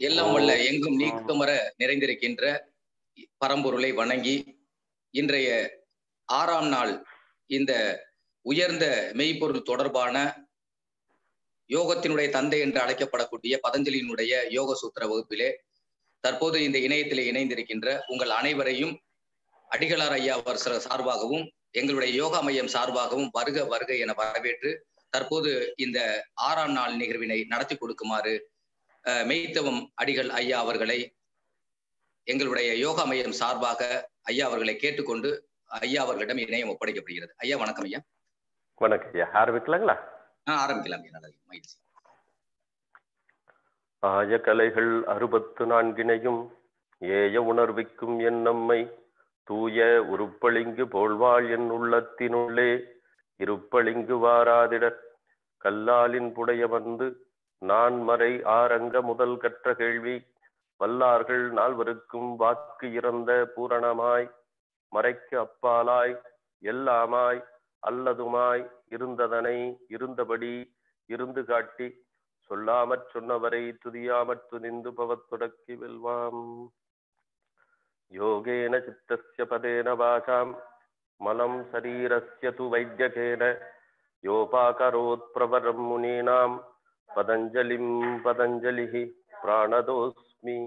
எல்லாம் வல்ல எங்கும் நீக்கமர நிறைந்திருக்கின்ற பரம்பொருளை வணங்கி இன்றைய ஆறாம் நாள் இந்த உயர்ந்த மெய்ப்பொருள் தொடர்பான யோகத்தினுடைய தந்தை என்று அழைக்கப்படக்கூடிய பதஞ்சலியினுடைய யோக சூத்திர வகுப்பிலே தற்போது இந்த இணையத்திலே இணைந்திருக்கின்ற உங்கள் அனைவரையும் அடிகளார் ஐயா அவர் சார்பாகவும் எங்களுடைய யோகா மையம் சார்பாகவும் வருக வருக என வரவேற்று தற்போது இந்த ஆறாம் நாள் நிகழ்வினை நடத்தி கொடுக்குமாறு மெய்த்தவம் அடிகள் ஐயா அவர்களை எங்களுடைய யோகா மையம் சார்பாக ஐயா அவர்களை கேட்டுக்கொண்டு ஐயா அவர்களிடம் இணையம் ஒப்படைக்கப்படுகிறது. ஐயா வணக்கம் ஐயா. வணக்கம் ஐயா. ஆரம்பிக்கலாங்களா? ஆரம்பிக்கலாம் நல்லது. மகிழ்ச்சி. ஆய கலைகள் அறுபத்து நான்கினையும் ஏய உணர்விக்கும் என் நம்மை தூய உருப்பளிங்கு போல்வாள் என் உள்ளத்தினுள்ளே இருப்பளிங்கு வாராதிடர். கல்லாலின் புடைய வந்து நான் மறை ஆரங்க முதல் கற்ற கேள்வி வல்லார்கள் நால்வருக்கும் வாக்கு இறந்த பூரணமாய் மறைக்கு அப்பாலாய் எல்லாமாய் அல்லதுமாய் இருந்ததனை இருந்தபடி இருந்து காட்டி சொல்லாமற் சொன்னவரை துதியாமற் துணிந்து பவத்துடக்கி வெல்வாம். யோகேன சித்தஸ்ய பதேன வாசாம் மலம் சரீரஸ்ய து வைத்தியகேன யோபாகரோத் பிரவரம் முனீனாம் पतंजलि पतंजलि प्राणदोस्मी।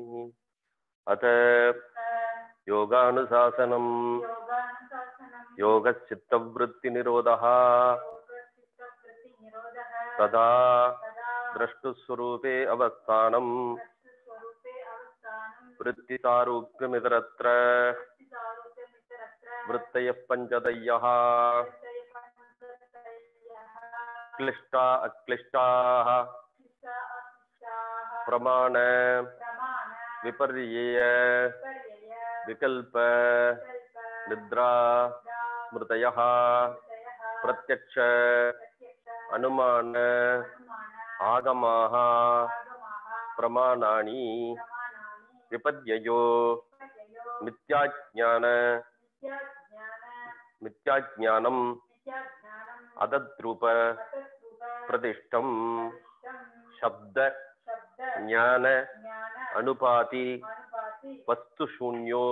अथ योगानुशासन। योगचित्तवृत्तिरोध तदा द्रष्टुस्वरूपे अवस्थान। वृत्तितारूप्यमितरत्र वृत्त पञ्चदय्यः क्लिष्टा अक्लिष्टाः प्रमाण। विपर्यय। विकल्प। निद्रा। स्मृतयः प्रत्यक्ष। अनुमान। आगमाः। प्रमाणानि। विपद्ययो मिथ्याज्ञान। मिथ्याज्ञानम्। अदद्रूप। प्रतिष्ठम्। शब्द ज्ञान अनुपाति वस्तुशून्यो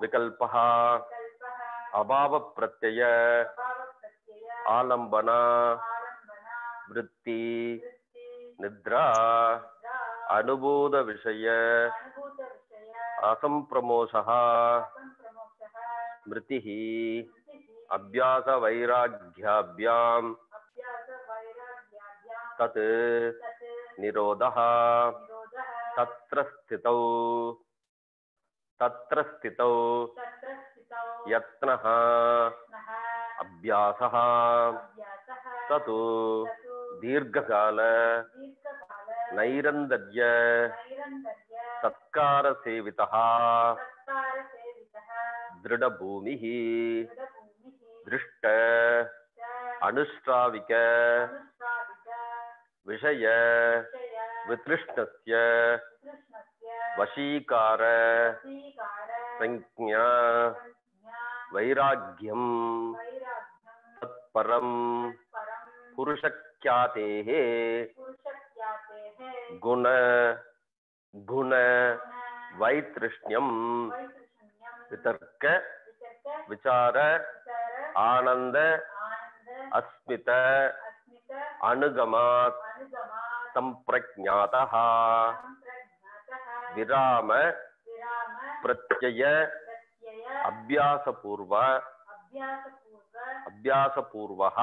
विकल्पः अभावप्रत्यय आलम्बना वृत्ति निद्रा अनुबोधविषय असम्प्रमोषः स्मृतिः अभ्यासवैराग्याभ्याम् तत् निरोधः। तत्र स्थितौ। तत्र स्थितौ। यत्नः। अभ्यासः। तत् दीर्घकाल। सत्कारसेवितः। दृढभूमिः। दृष्ट। अनुश्राविक विषय वितृष्णस्य वशीकार संज्ञा वैराग्यं तत्परं पुरुषख्यातेः गुण गुण वैतृष्ण्यं वितर्क विचार आनंद अस्मित अनुगमात् सम्प्रज्ञातः विराम। प्रत्यय। अभ्यासपूर्व। अभ्यासपूर्वः।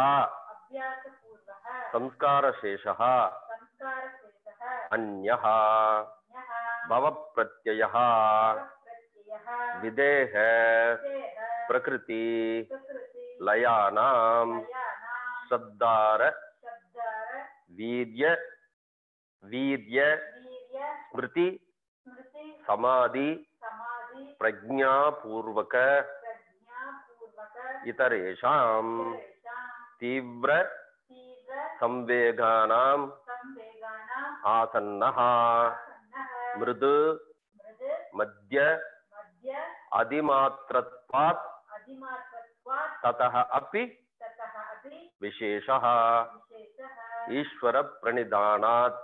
संस्कारशेषः। अन्यः। भवप्रत्ययः। विदेह। प्रकृति। लयानां। श्रद्धार वीर्य वीर्य स्मृति समाधि प्रज्ञापूर्वक इतरेषां तीव्र संवेगानाम् आसन्नः मृदु मध्य अधिमात्रत्वात् ततः अपि विशेषः। ஈஸ்வர பிரணிதானாத்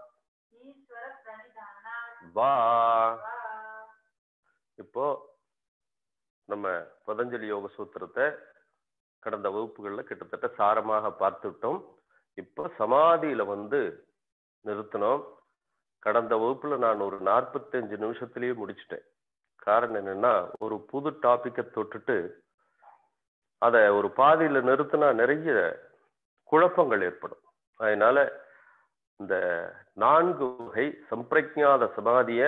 வா. இப்போ நம்ம பதஞ்சலி யோக சூத்திரத்தை கடந்த வகுப்புகளில் கிட்டத்தட்ட சாரமாக பார்த்துட்டோம். இப்போ சமாதியில் வந்து நிறுத்தினோம். கடந்த வகுப்பில் நான் ஒரு நாற்பத்தஞ்சு நிமிஷத்துலயே முடிச்சிட்டேன். காரணம் என்னென்னா ஒரு புது டாப்பிக்கை தொட்டுட்டு அதை ஒரு பாதியில் நிறுத்தினா நிறைய குழப்பங்கள் ஏற்படும். அதனால இந்த நான்கு வகை சம்பிரஜாத சமாதிய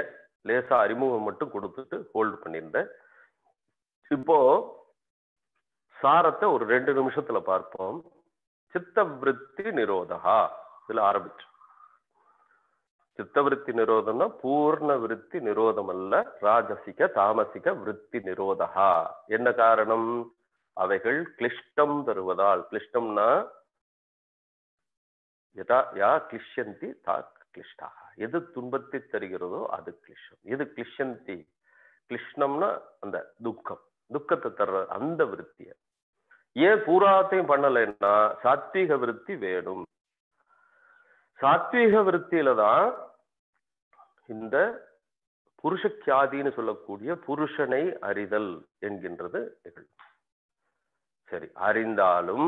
லேசா அறிமுகம் மட்டும் கொடுத்துட்டு ஹோல்டு பண்ணியிருந்தேன். இப்போ சாரத்தை ஒரு ரெண்டு நிமிஷத்துல பார்ப்போம். சித்த விருத்தி நிரோதகா. இதுல ஆரம்பிச்சு. சித்தவருத்தி நிரோதம்னா பூர்ண விருத்தி நிரோதம் அல்ல ராஜசிக தாமசிக விருத்தி நிரோதகா. என்ன காரணம்? அவைகள் கிளிஷ்டம் தருவதால். கிளிஷ்டம்னா யதா யா கிளிஷ்யந்தி தா கிளிஷ்டாக எது துன்பத்தை தருகிறதோ அது கிளிஷம் எது கிளிஷ்யந்தி கிளிஷ்ணம்னா அந்த துக்கம். துக்கத்தை தர்ற அந்த விருத்திய. ஏன் பூராத்தையும் பண்ணலைன்னா சாத்வீக விருத்தி வேணும். சாத்வீக விருத்தியில தான் இந்த புருஷக்கியாதின்னு சொல்லக்கூடிய புருஷனை அறிதல் என்கின்றது நிகழ்வு சரி அறிந்தாலும்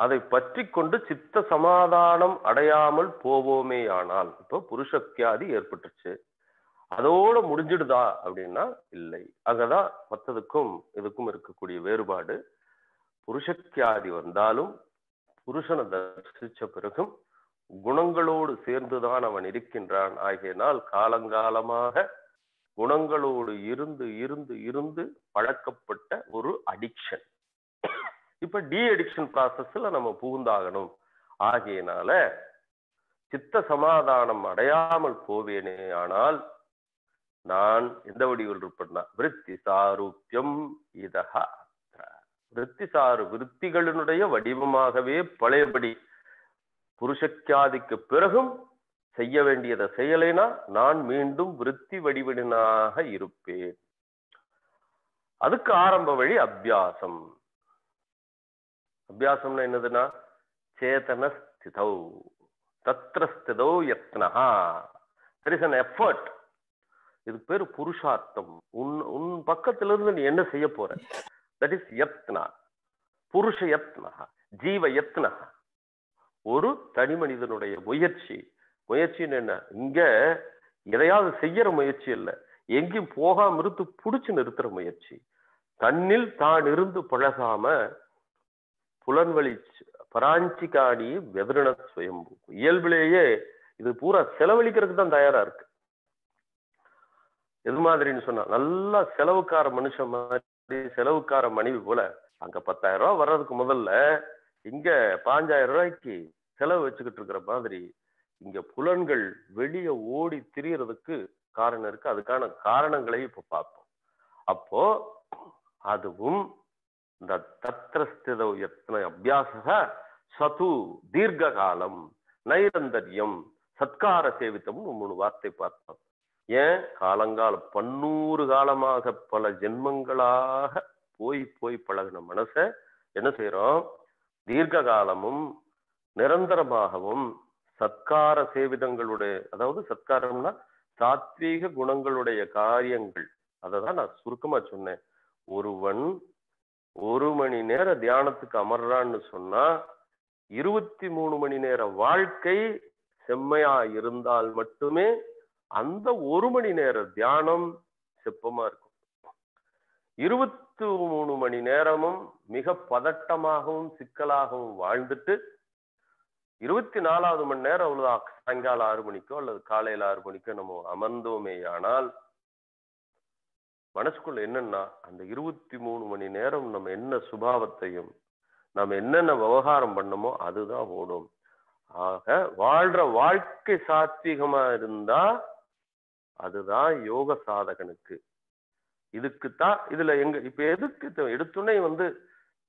அதை பற்றி கொண்டு சித்த சமாதானம் அடையாமல் போவோமே ஆனால் இப்போ புருஷக்கியாதி ஏற்பட்டுச்சு அதோட முடிஞ்சிடுதா அப்படின்னா இல்லை. அங்கதான் மற்றதுக்கும் இதுக்கும் இருக்கக்கூடிய வேறுபாடு புருஷக்கியாதி வந்தாலும் புருஷனை தரிசிச்ச பிறகும் குணங்களோடு சேர்ந்துதான் அவன் இருக்கின்றான். ஆகியனால் காலங்காலமாக குணங்களோடு இருந்து இருந்து இருந்து பழக்கப்பட்ட ஒரு அடிக்ஷன் இப்ப டி அடிக்ஷன் ப்ராசஸ்ல நம்ம புகுந்தாகணும். ஆகியனால சித்த சமாதானம் அடையாமல் போவேனே ஆனால் நான் எந்த வடிவில் இருப்பேன்னா விருத்தி சாரூபியம் இதகா விருத்தி சாரு விருத்திகளினுடைய வடிவமாகவே பழையபடி புருஷக்கியாதிக்கு பிறகும் செய்ய வேண்டியதை செயலைனா நான் மீண்டும் விருத்தி வடிவனாக இருப்பேன். அதுக்கு ஆரம்ப வழி அபியாசம். அபியாசம்னா என்னதுன்னா சேத்தன ஸ்திதௌ தத்ர ஸ்திதௌ யத்னஹா. தெர் இஸ் அன் எஃபர்ட் இது பேர் புருஷார்த்தம். உன் உன் பக்கத்துல இருந்து நீ என்ன செய்ய போற? தட் இஸ் யத்னா. புருஷ யத்னா ஜீவ யத்னா ஒரு தனி மனிதனுடைய முயற்சி. முயற்சின்னு என்ன? இங்க எதையாவது செய்யற முயற்சி இல்லை எங்கேயும் போகாம இருந்து புடிச்சு நிறுத்துற முயற்சி. தன்னில் தான் இருந்து பழகாம புலன்வழி பராஞ்சிகாணி வெதிரின சுயம்பு. இயல்பிலேயே இது பூரா செலவழிக்கிறதுக்கு தான் தயாரா இருக்கு. எது மாதிரின்னு சொன்னா நல்லா செலவுக்கார மனுஷன் மாதிரி செலவுக்கார மனைவி போல அங்க பத்தாயிரம் ரூபாய் வர்றதுக்கு முதல்ல இங்க பாஞ்சாயிரம் ரூபாய்க்கு செலவு வச்சுக்கிட்டு இருக்கிற மாதிரி இங்க புலன்கள் வெளியே ஓடி திரியறதுக்கு காரணம் இருக்கு. அதுக்கான காரணங்களை இப்ப பார்ப்போம். அப்போ அதுவும் இந்த தத்திரஸ்தித யத்ன அபியாச சது தீர்க்க காலம் நைரந்தரியம் சத்கார சேவித்தம்னு மூணு வார்த்தை பார்த்தோம். ஏன்? காலங்கால பன்னூறு காலமாக பல ஜென்மங்களாக போய் போய் பழகின மனச என்ன செய்யறோம் தீர்க்க காலமும் நிரந்தரமாகவும் சத்கார சேவிதங்களுடைய அதாவது சத்காரம்னா சாத்வீக குணங்களுடைய காரியங்கள். அதை தான் நான் சுருக்கமா சொன்னேன். ஒருவன் ஒரு மணி நேர தியானத்துக்கு அமர்றான்னு சொன்னா இருபத்தி மூணு மணி நேர வாழ்க்கை செம்மையா இருந்தால் மட்டுமே அந்த ஒரு மணி நேர தியானம் செப்பமா இருக்கும். இருபத்தி மூணு மணி நேரமும் மிக பதட்டமாகவும் சிக்கலாகவும் வாழ்ந்துட்டு இருபத்தி நாலாவது மணி நேரம் அவ்வளவுதான். சாயங்காலம் ஆறு மணிக்கோ அல்லது காலையில ஆறு மணிக்கோ நம்ம அமர்ந்தோமே ஆனால் மனசுக்குள்ள என்னன்னா அந்த இருபத்தி மூணு மணி நேரம் நம்ம என்ன சுபாவத்தையும் நம்ம என்னென்ன விவகாரம் பண்ணமோ அதுதான் ஓடும். ஆக வாழ்ற வாழ்க்கை சாத்வீகமா இருந்தா அதுதான் யோக சாதகனுக்கு. இதுக்குத்தான் இதுல எங்க இப்ப எதுக்கு எடுத்துனே வந்து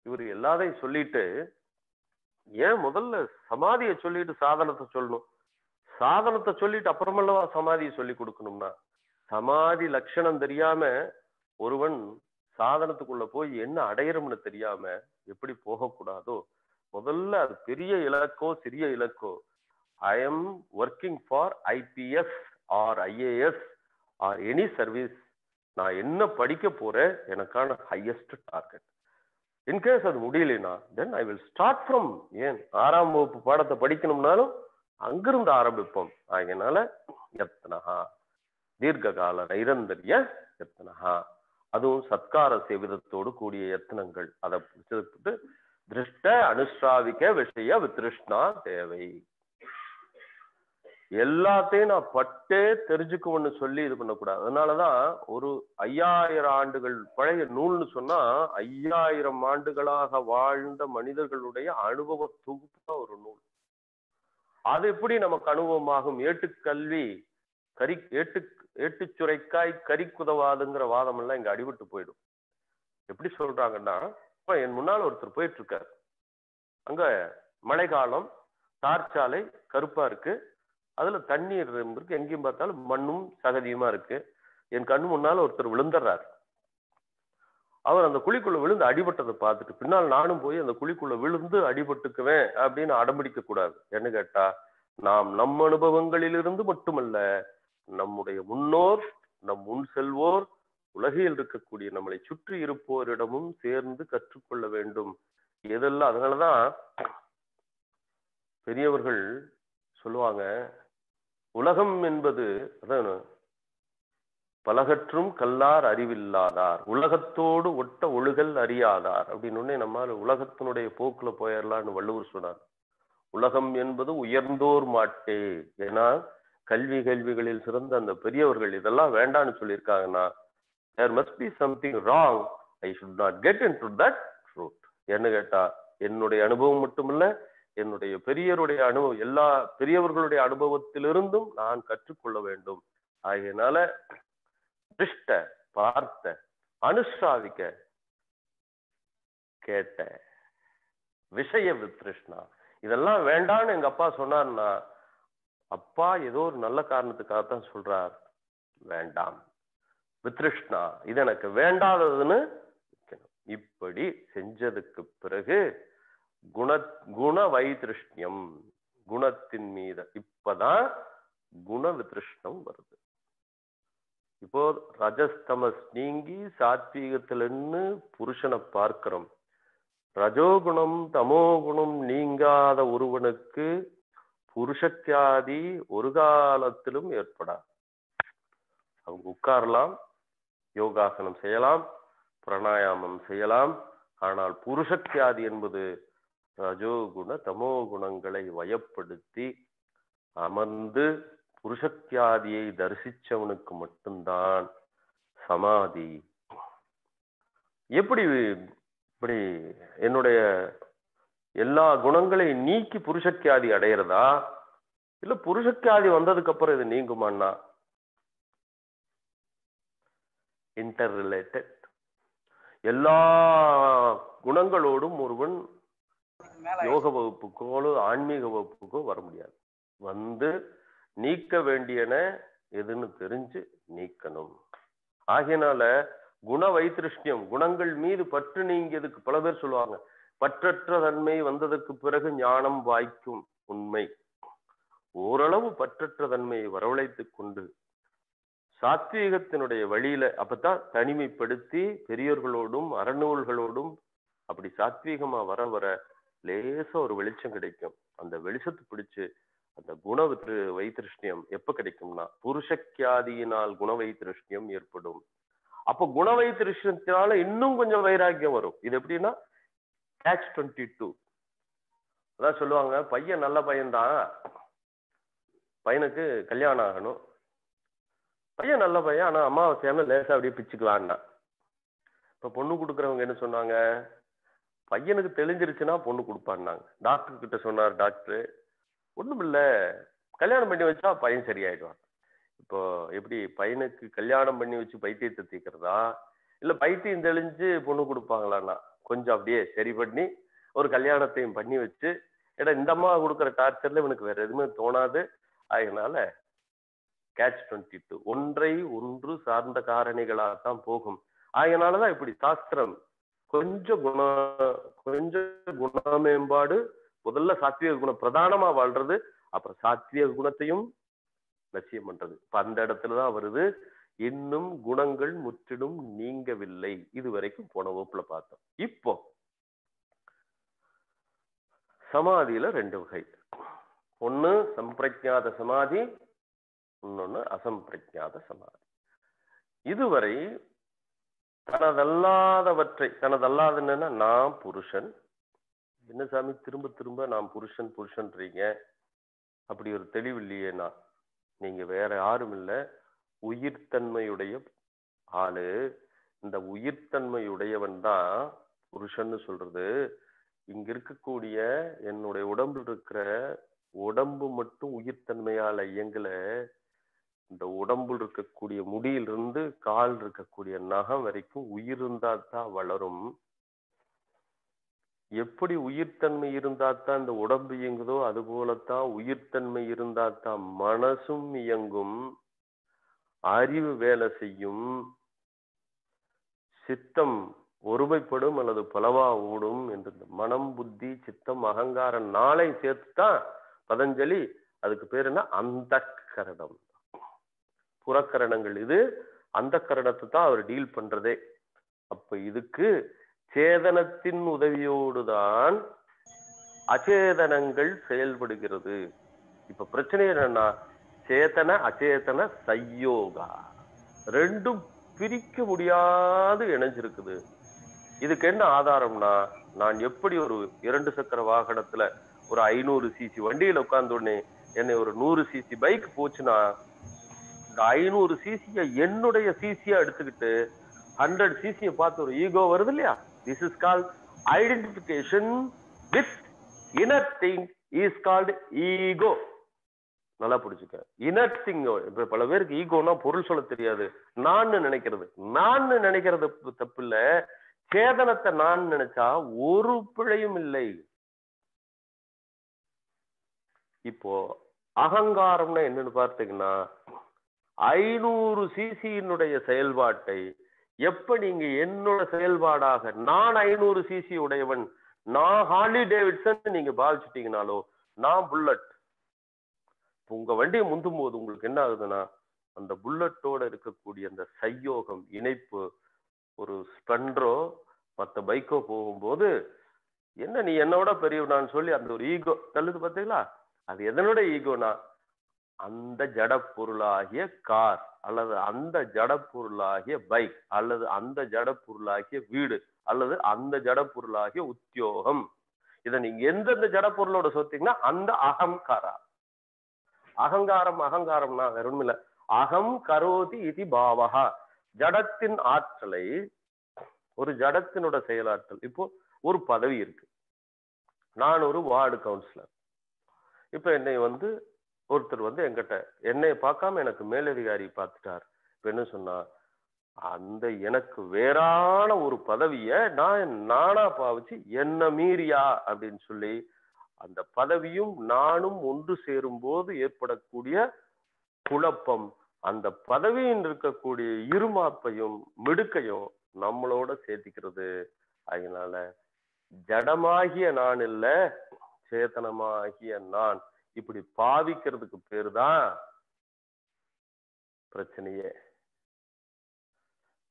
இவர் எல்லாத்தையும் சொல்லிட்டு ஏன் முதல்ல சமாதியை சொல்லிட்டு சாதனத்தை சொல்லணும்? சாதனத்தை சொல்லிட்டு அப்புறமல்லவா சமாதியை சொல்லி கொடுக்கணும்னா? சமாதி லட்சணம் தெரியாம ஒருவன் சாதனத்துக்குள்ள போய் என்ன அடையிறோம்னு தெரியாம எப்படி போகக்கூடாதோ? முதல்ல அது பெரிய இலக்கோ சிறிய இலக்கோ. I am working for IPS or IAS or any service நான் என்ன படிக்க போறேன் எனக்கான ஹையஸ்ட் டார்கெட் இன்கேஸ் அது முடியலைன்னா then I will start from ஏன்? ஆறாம் வகுப்பு பாடத்தை படிக்கணும்னாலும் அங்கிருந்து ஆரம்பிப்போம். அதனால எத்தனஹா தீர்க்கால நைரந்தரிய எத்தனஹா அதுவும் சத்கார சேவிதத்தோடு கூடிய எத்தனங்கள் அதை பிடிச்சதுக்கு திருஷ்ட அனுஷ்டாவிக்க விஷய வித்ருஷ்ணா தேவை. எல்லாத்தையும் நான் பட்டே தெரிஞ்சுக்குவோன்னு சொல்லி இது பண்ணக்கூடாது. அதனாலதான் ஒரு ஐயாயிரம் ஆண்டுகள் பழைய நூல்னு சொன்னா ஐயாயிரம் ஆண்டுகளாக வாழ்ந்த மனிதர்களுடைய அனுபவ தொகுப்பா ஒரு நூல். அது எப்படி நமக்கு அனுபவமாகும்? ஏட்டுக்கல்வி கரி ஏட்டு ஏட்டுச்சுரைக்காய் கறிக்குதவாதுங்கிற வாதம் எல்லாம் இங்க அடிபட்டு போயிடும். எப்படி சொல்றாங்கன்னா இப்ப என் முன்னால் ஒருத்தர் போயிட்டு இருக்காரு அங்க மழைக்காலம் தார்ச்சாலை கருப்பா இருக்கு. அதுல தண்ணீர் இருக்கு. எங்கேயும் பார்த்தாலும் மண்ணும் சகதியுமா இருக்கு. என் கண் முன்னால ஒருத்தர் விழுந்துடுறாரு அவர் அந்த குழிக்குள்ள விழுந்து அடிபட்டதை பார்த்துட்டு பின்னால் நானும் போய் அந்த குழிக்குள்ள விழுந்து அடிபட்டுக்குவேன் அப்படின்னு அடம்பிடிக்க கூடாது. என்ன கேட்டா நாம் நம் அனுபவங்களிலிருந்து மட்டுமல்ல நம்முடைய முன்னோர் நம் முன் செல்வோர் உலகில் இருக்கக்கூடிய நம்மளை சுற்றி இருப்போரிடமும் சேர்ந்து கற்றுக்கொள்ள வேண்டும். எதெல்லாம் அதனாலதான் பெரியவர்கள் சொல்லுவாங்க உலகம் என்பது அதான் பலகற்றும் கல்லார் அறிவில்லாதார் உலகத்தோடு ஒட்ட ஒழுகல் அறியாதார் அப்படின்னு நம்மால் உலகத்தினுடைய போக்குல போயிடலான்னு வள்ளுவர் சொன்னார். உலகம் என்பது உயர்ந்தோர் மாட்டே ஏன்னா கல்வி கேள்விகளில் சிறந்த அந்த பெரியவர்கள் இதெல்லாம் வேண்டாம்னு சொல்லியிருக்காங்கன்னா there must be something wrong I should not get into that route என்ன கேட்டா என்னுடைய அனுபவம் மட்டுமல்ல என்னுடைய பெரியருடைய அனுபவம் எல்லா பெரியவர்களுடைய அனுபவத்திலிருந்தும் நான் கற்றுக்கொள்ள வேண்டும். ஆகையினால திருஷ்ட பார்த்த அனுஷ்டாவிக்க கேட்ட விஷய வித்ருஷ்ணா. இதெல்லாம் வேண்டான்னு எங்க அப்பா சொன்னார்னா அப்பா ஏதோ ஒரு நல்ல காரணத்துக்காக தான் சொல்றார். வேண்டாம். வித்ருஷ்ணா இது எனக்கு வேண்டாததுன்னு இப்படி செஞ்சதுக்கு பிறகு குண குண வைதிருஷ்ணியம் குணத்தின் மீது இப்பதான் குண விதிருஷ்ணம் வருது. இப்போ ரஜஸ்தமஸ் நீங்கி சாத்வீகத்திலன்னு புருஷனை பார்க்கிறோம். ரஜோகுணம் தமோகுணம் நீங்காத ஒருவனுக்கு புருஷத்தியாதி ஒரு காலத்திலும் ஏற்படாது. அவங்க உட்காரலாம் யோகாசனம் செய்யலாம் பிராணாயாமம் செய்யலாம். ஆனால் புருஷத்தியாதி என்பது ரஜோகுண தமோ குணங்களை வயப்படுத்தி அமர்ந்து புருஷத்தியாதியை தரிசிச்சவனுக்கு மட்டும்தான் சமாதி. எப்படி இப்படி என்னுடைய எல்லா குணங்களையும் நீக்கி புருஷக்கியாதி அடையிறதா? இல்ல புருஷக்கியாதி வந்ததுக்கு அப்புறம் இது நீங்குமான்னா இன்டர் ரிலேட்டட் எல்லா குணங்களோடும் ஒருவன் யோக வகுப்புக்கோ ஆன்மீக வகுப்புக்கோ வர முடியாது. வந்து நீக்க வேண்டியன எதுன்னு தெரிஞ்சு நீக்கணும். ஆகையினால குண வைத்திருஷ்ணியம் குணங்கள் மீது பற்று நீங்கியதுக்கு பல பேர் சொல்லுவாங்க. பற்றற்ற தன்மை வந்ததற்கு பிறகு ஞானம் வாய்க்கும் உண்மை. ஓரளவு பற்றற்ற தன்மையை வரவழைத்து கொண்டு சாத்வீகத்தினுடைய வழியில அப்பதான் தனிமைப்படுத்தி பெரியோர்களோடும் அறநூல்களோடும் அப்படி சாத்வீகமா வர வர லேசா ஒரு வெளிச்சம் கிடைக்கும். அந்த வெளிச்சத்தை பிடிச்சு அந்த குண வித்ரு வைத்திருஷ்ணியம் எப்ப கிடைக்கும்னா புருஷக்கியாதியினால் குண வைத்திருஷ்ணியம் ஏற்படும். அப்ப குண வைத்திருஷ்ணத்தினால இன்னும் கொஞ்சம் வைராக்கியம் வரும். இது எப்படின்னா கேட்ச் டுவெண்ட்டி டூ அதான் சொல்லுவாங்க பையன் நல்ல பையன்தான். பையனுக்கு கல்யாணம் ஆகணும். பையன் நல்ல பையன் ஆனால் அம்மாவை சேர்ந்து லேசாக அப்படியே பிச்சுக்கலான்னா. இப்போ பொண்ணு கொடுக்குறவங்க என்ன சொன்னாங்க? பையனுக்கு தெளிஞ்சிருச்சுன்னா பொண்ணு கொடுப்பான்னாங்க. டாக்டர் கிட்ட சொன்னார் டாக்டர் ஒன்றும் இல்லை. கல்யாணம் பண்ணி வச்சா பையன் சரியாயிடுவான். இப்போ எப்படி பையனுக்கு கல்யாணம் பண்ணி வச்சு பைத்தியத்தை தீக்கிறதா இல்லை பைத்தியம் தெளிஞ்சு பொண்ணு கொடுப்பாங்களான்னா? கொஞ்சம் அப்படியே சரி பண்ணி ஒரு கல்யாணத்தையும் பண்ணி வச்சு ஏன்னா இந்த அம்மா கொடுக்குற டார்ச்சர்ல இவனுக்கு வேற எதுவுமே தோணாது. அதனால கேட்ச் டுவெண்ட்டி டூ ஒன்றை ஒன்று சார்ந்த காரணிகளாகத்தான் போகும். அதனாலதான் இப்படி சாஸ்திரம் கொஞ்சம் குண கொஞ்சம் குண மேம்பாடு முதல்ல சாத்விக குணம் பிரதானமா வாழ்றது அப்புறம் சாத்விக குணத்தையும் லட்சியம் பண்றது. இப்ப அந்த இடத்துலதான் வருது. இன்னும் குணங்கள் முற்றிலும் நீங்கவில்லை. இது வரைக்கும் போன வகுப்புல பார்த்தோம். இப்போ சமாதியில ரெண்டு வகை. ஒண்ணு சம்பிரஜாத சமாதி இன்னொன்னு அசம்பிரஜாத சமாதி. இதுவரை தனதல்லாதவற்றை தனதல்லாத நான் புருஷன். என்ன சாமி திரும்ப திரும்ப நான் புருஷன் புருஷன்றீங்க? அப்படி ஒரு தெளிவு இல்லையே நான். நீங்க வேற யாரும் இல்ல. உயிர்த்தன்மையுடைய ஆளு. இந்த உயிர்த்தன்மையுடையவன் தான் புருஷன்னு சொல்றது. இங்க இருக்கக்கூடிய என்னுடைய உடம்பு இருக்கிற உடம்பு மட்டும் உயிர்த்தன்மையால இயங்கல. இந்த உடம்புல இருக்கக்கூடிய முடியிலிருந்து கால் இருக்கக்கூடிய நகம் வரைக்கும் உயிர் இருந்தா தான் வளரும். எப்படி உயிர்த்தன்மை இருந்தா தான் இந்த உடம்பு இயங்குதோ அது போலத்தான் உயிர்த்தன்மை இருந்தா தான் மனசும் இயங்கும். அறிவு வேலை செய்யும் சித்தம் ஒருமைப்படும் அல்லது பலவா ஓடும் என்று மனம் புத்தி சித்தம் அகங்காரம் நாளை சேர்த்து தான் பதஞ்சலி அதுக்கு பேர் என்ன? அந்த கரணம் புறக்கரணங்கள் இது. அந்த கரணத்தை தான் அவர் டீல் பண்றதே. அப்ப இதுக்கு சேதனத்தின் உதவியோடு தான் அச்சேதனங்கள் செயல்படுகிறது. இப்ப பிரச்சனை என்னன்னா சேத்தன அச்சேத்தன சையோகா. ரெண்டும் பிரிக்க முடியாது இணைஞ்சிருக்குது. இதுக்கு என்ன ஆதாரம்னா நான் எப்படி ஒரு இரண்டு சக்கர வாகனத்துல ஒரு ஐநூறு சிசி வண்டியில உட்கார்ந்த உடனே என்னை ஒரு நூறு சிசி பைக் போச்சுன்னா இந்த ஐநூறு சிசிய என்னுடைய சிசியா எடுத்துக்கிட்டு ஹண்ட்ரட் சிசியை பார்த்து ஒரு ஈகோ வருது இல்லையா? This is called identification with inner thing is called ego நல்லா பிடிச்சிக்க. இன்னர் திங் இப்ப பல பேருக்கு ஈகோனா பொருள் சொல்ல தெரியாது. நான் நினைக்கிறது. நான் நினைக்கிறது தப்பு இல்ல சேதனத்தை நான் நினைச்சா ஒரு பிழையும் இல்லை. இப்போ அகங்காரம்னா என்னன்னு பார்த்தீங்கன்னா ஐநூறு சிசியினுடைய செயல்பாட்டை எப்ப நீங்க என்னோட செயல்பாடாக நான் ஐநூறு சிசி உடையவன் நான் ஹார்லி டேவிட்சன் நீங்க பாதிச்சுட்டீங்கனாலோ நான் புல்லட். உங்க வண்டியை முந்தும் போது உங்களுக்கு என்ன ஆகுதுன்னா அந்த புல்லட்டோட இருக்கக்கூடிய அந்த சையோகம் இணைப்பு ஒரு ஸ்பெண்டரோ மற்ற பைக்கோ போகும்போது என்ன நீ என்னோட பெரியவனான்னு சொல்லி அந்த ஒரு ஈகோ தள்ளுது பார்த்தீங்களா அது எதனோட ஈகோனா அந்த ஜட பொருளாகிய கார் அல்லது அந்த ஜட பொருளாகிய பைக் அல்லது அந்த ஜட பொருளாகிய வீடு அல்லது அந்த ஜட பொருளாகிய உத்தியோகம். இதை நீங்க எந்தெந்த ஜட பொருளோட சொத்தீங்கன்னா அந்த அகங்காரா? அகங்காரம் அகங்காரம்னா வெறும் இல்ல. அகம் கரோதி இது பாவகா ஜடத்தின் ஆற்றலை ஒரு ஜடத்தினோட செயலாற்றல். இப்போ ஒரு பதவி இருக்கு. நான் ஒரு வார்டு கவுன்சிலர். இப்ப என்னை வந்து ஒருத்தர் வந்து எங்கிட்ட என்னை பார்க்காம எனக்கு மேலதிகாரி பார்த்துட்டார். இப்ப என்ன சொன்னா அந்த எனக்கு வேறான ஒரு பதவிய நான் நானா பாவிச்சு என்ன மீறியா? அப்படின்னு சொல்லி அந்த பதவியும் நானும் ஒன்று சேரும் போது ஏற்படக்கூடிய குழப்பம். அந்த பதவியில் இருக்கக்கூடிய இருமாப்பையும் மிடுக்கையும் நம்மளோட சேர்த்திக்கிறது. அதனால ஜடமாகிய நான் இல்ல சேத்தனமாகிய நான். இப்படி பாவிக்கிறதுக்கு பேரு தான் பிரச்சனையே.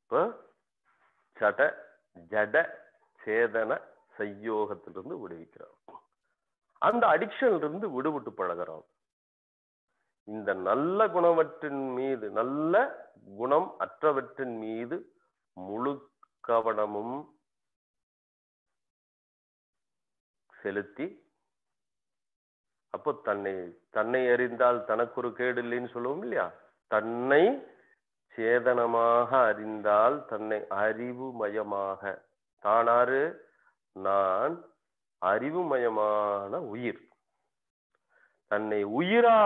இப்ப சட ஜட சேதன சையோகத்திலிருந்து விடுவிக்கிறோம். அந்த அடிக்ஷன்ல இருந்து விடுபட்டு பழகிறோம். இந்த நல்ல குணவற்றின் மீது நல்ல குணம் அற்றவற்றின் மீது முழு கவனமும் செலுத்தி அப்போ தன்னை தன்னை அறிந்தால் தனக்கு ஒரு கேடு இல்லைன்னு சொல்லுவோம் இல்லையா? தன்னை சேதனமாக அறிந்தால் தன்னை அறிவுமயமாக. தானாறு நான் அறிவுமயமான உயிர். தன்னை உயிரா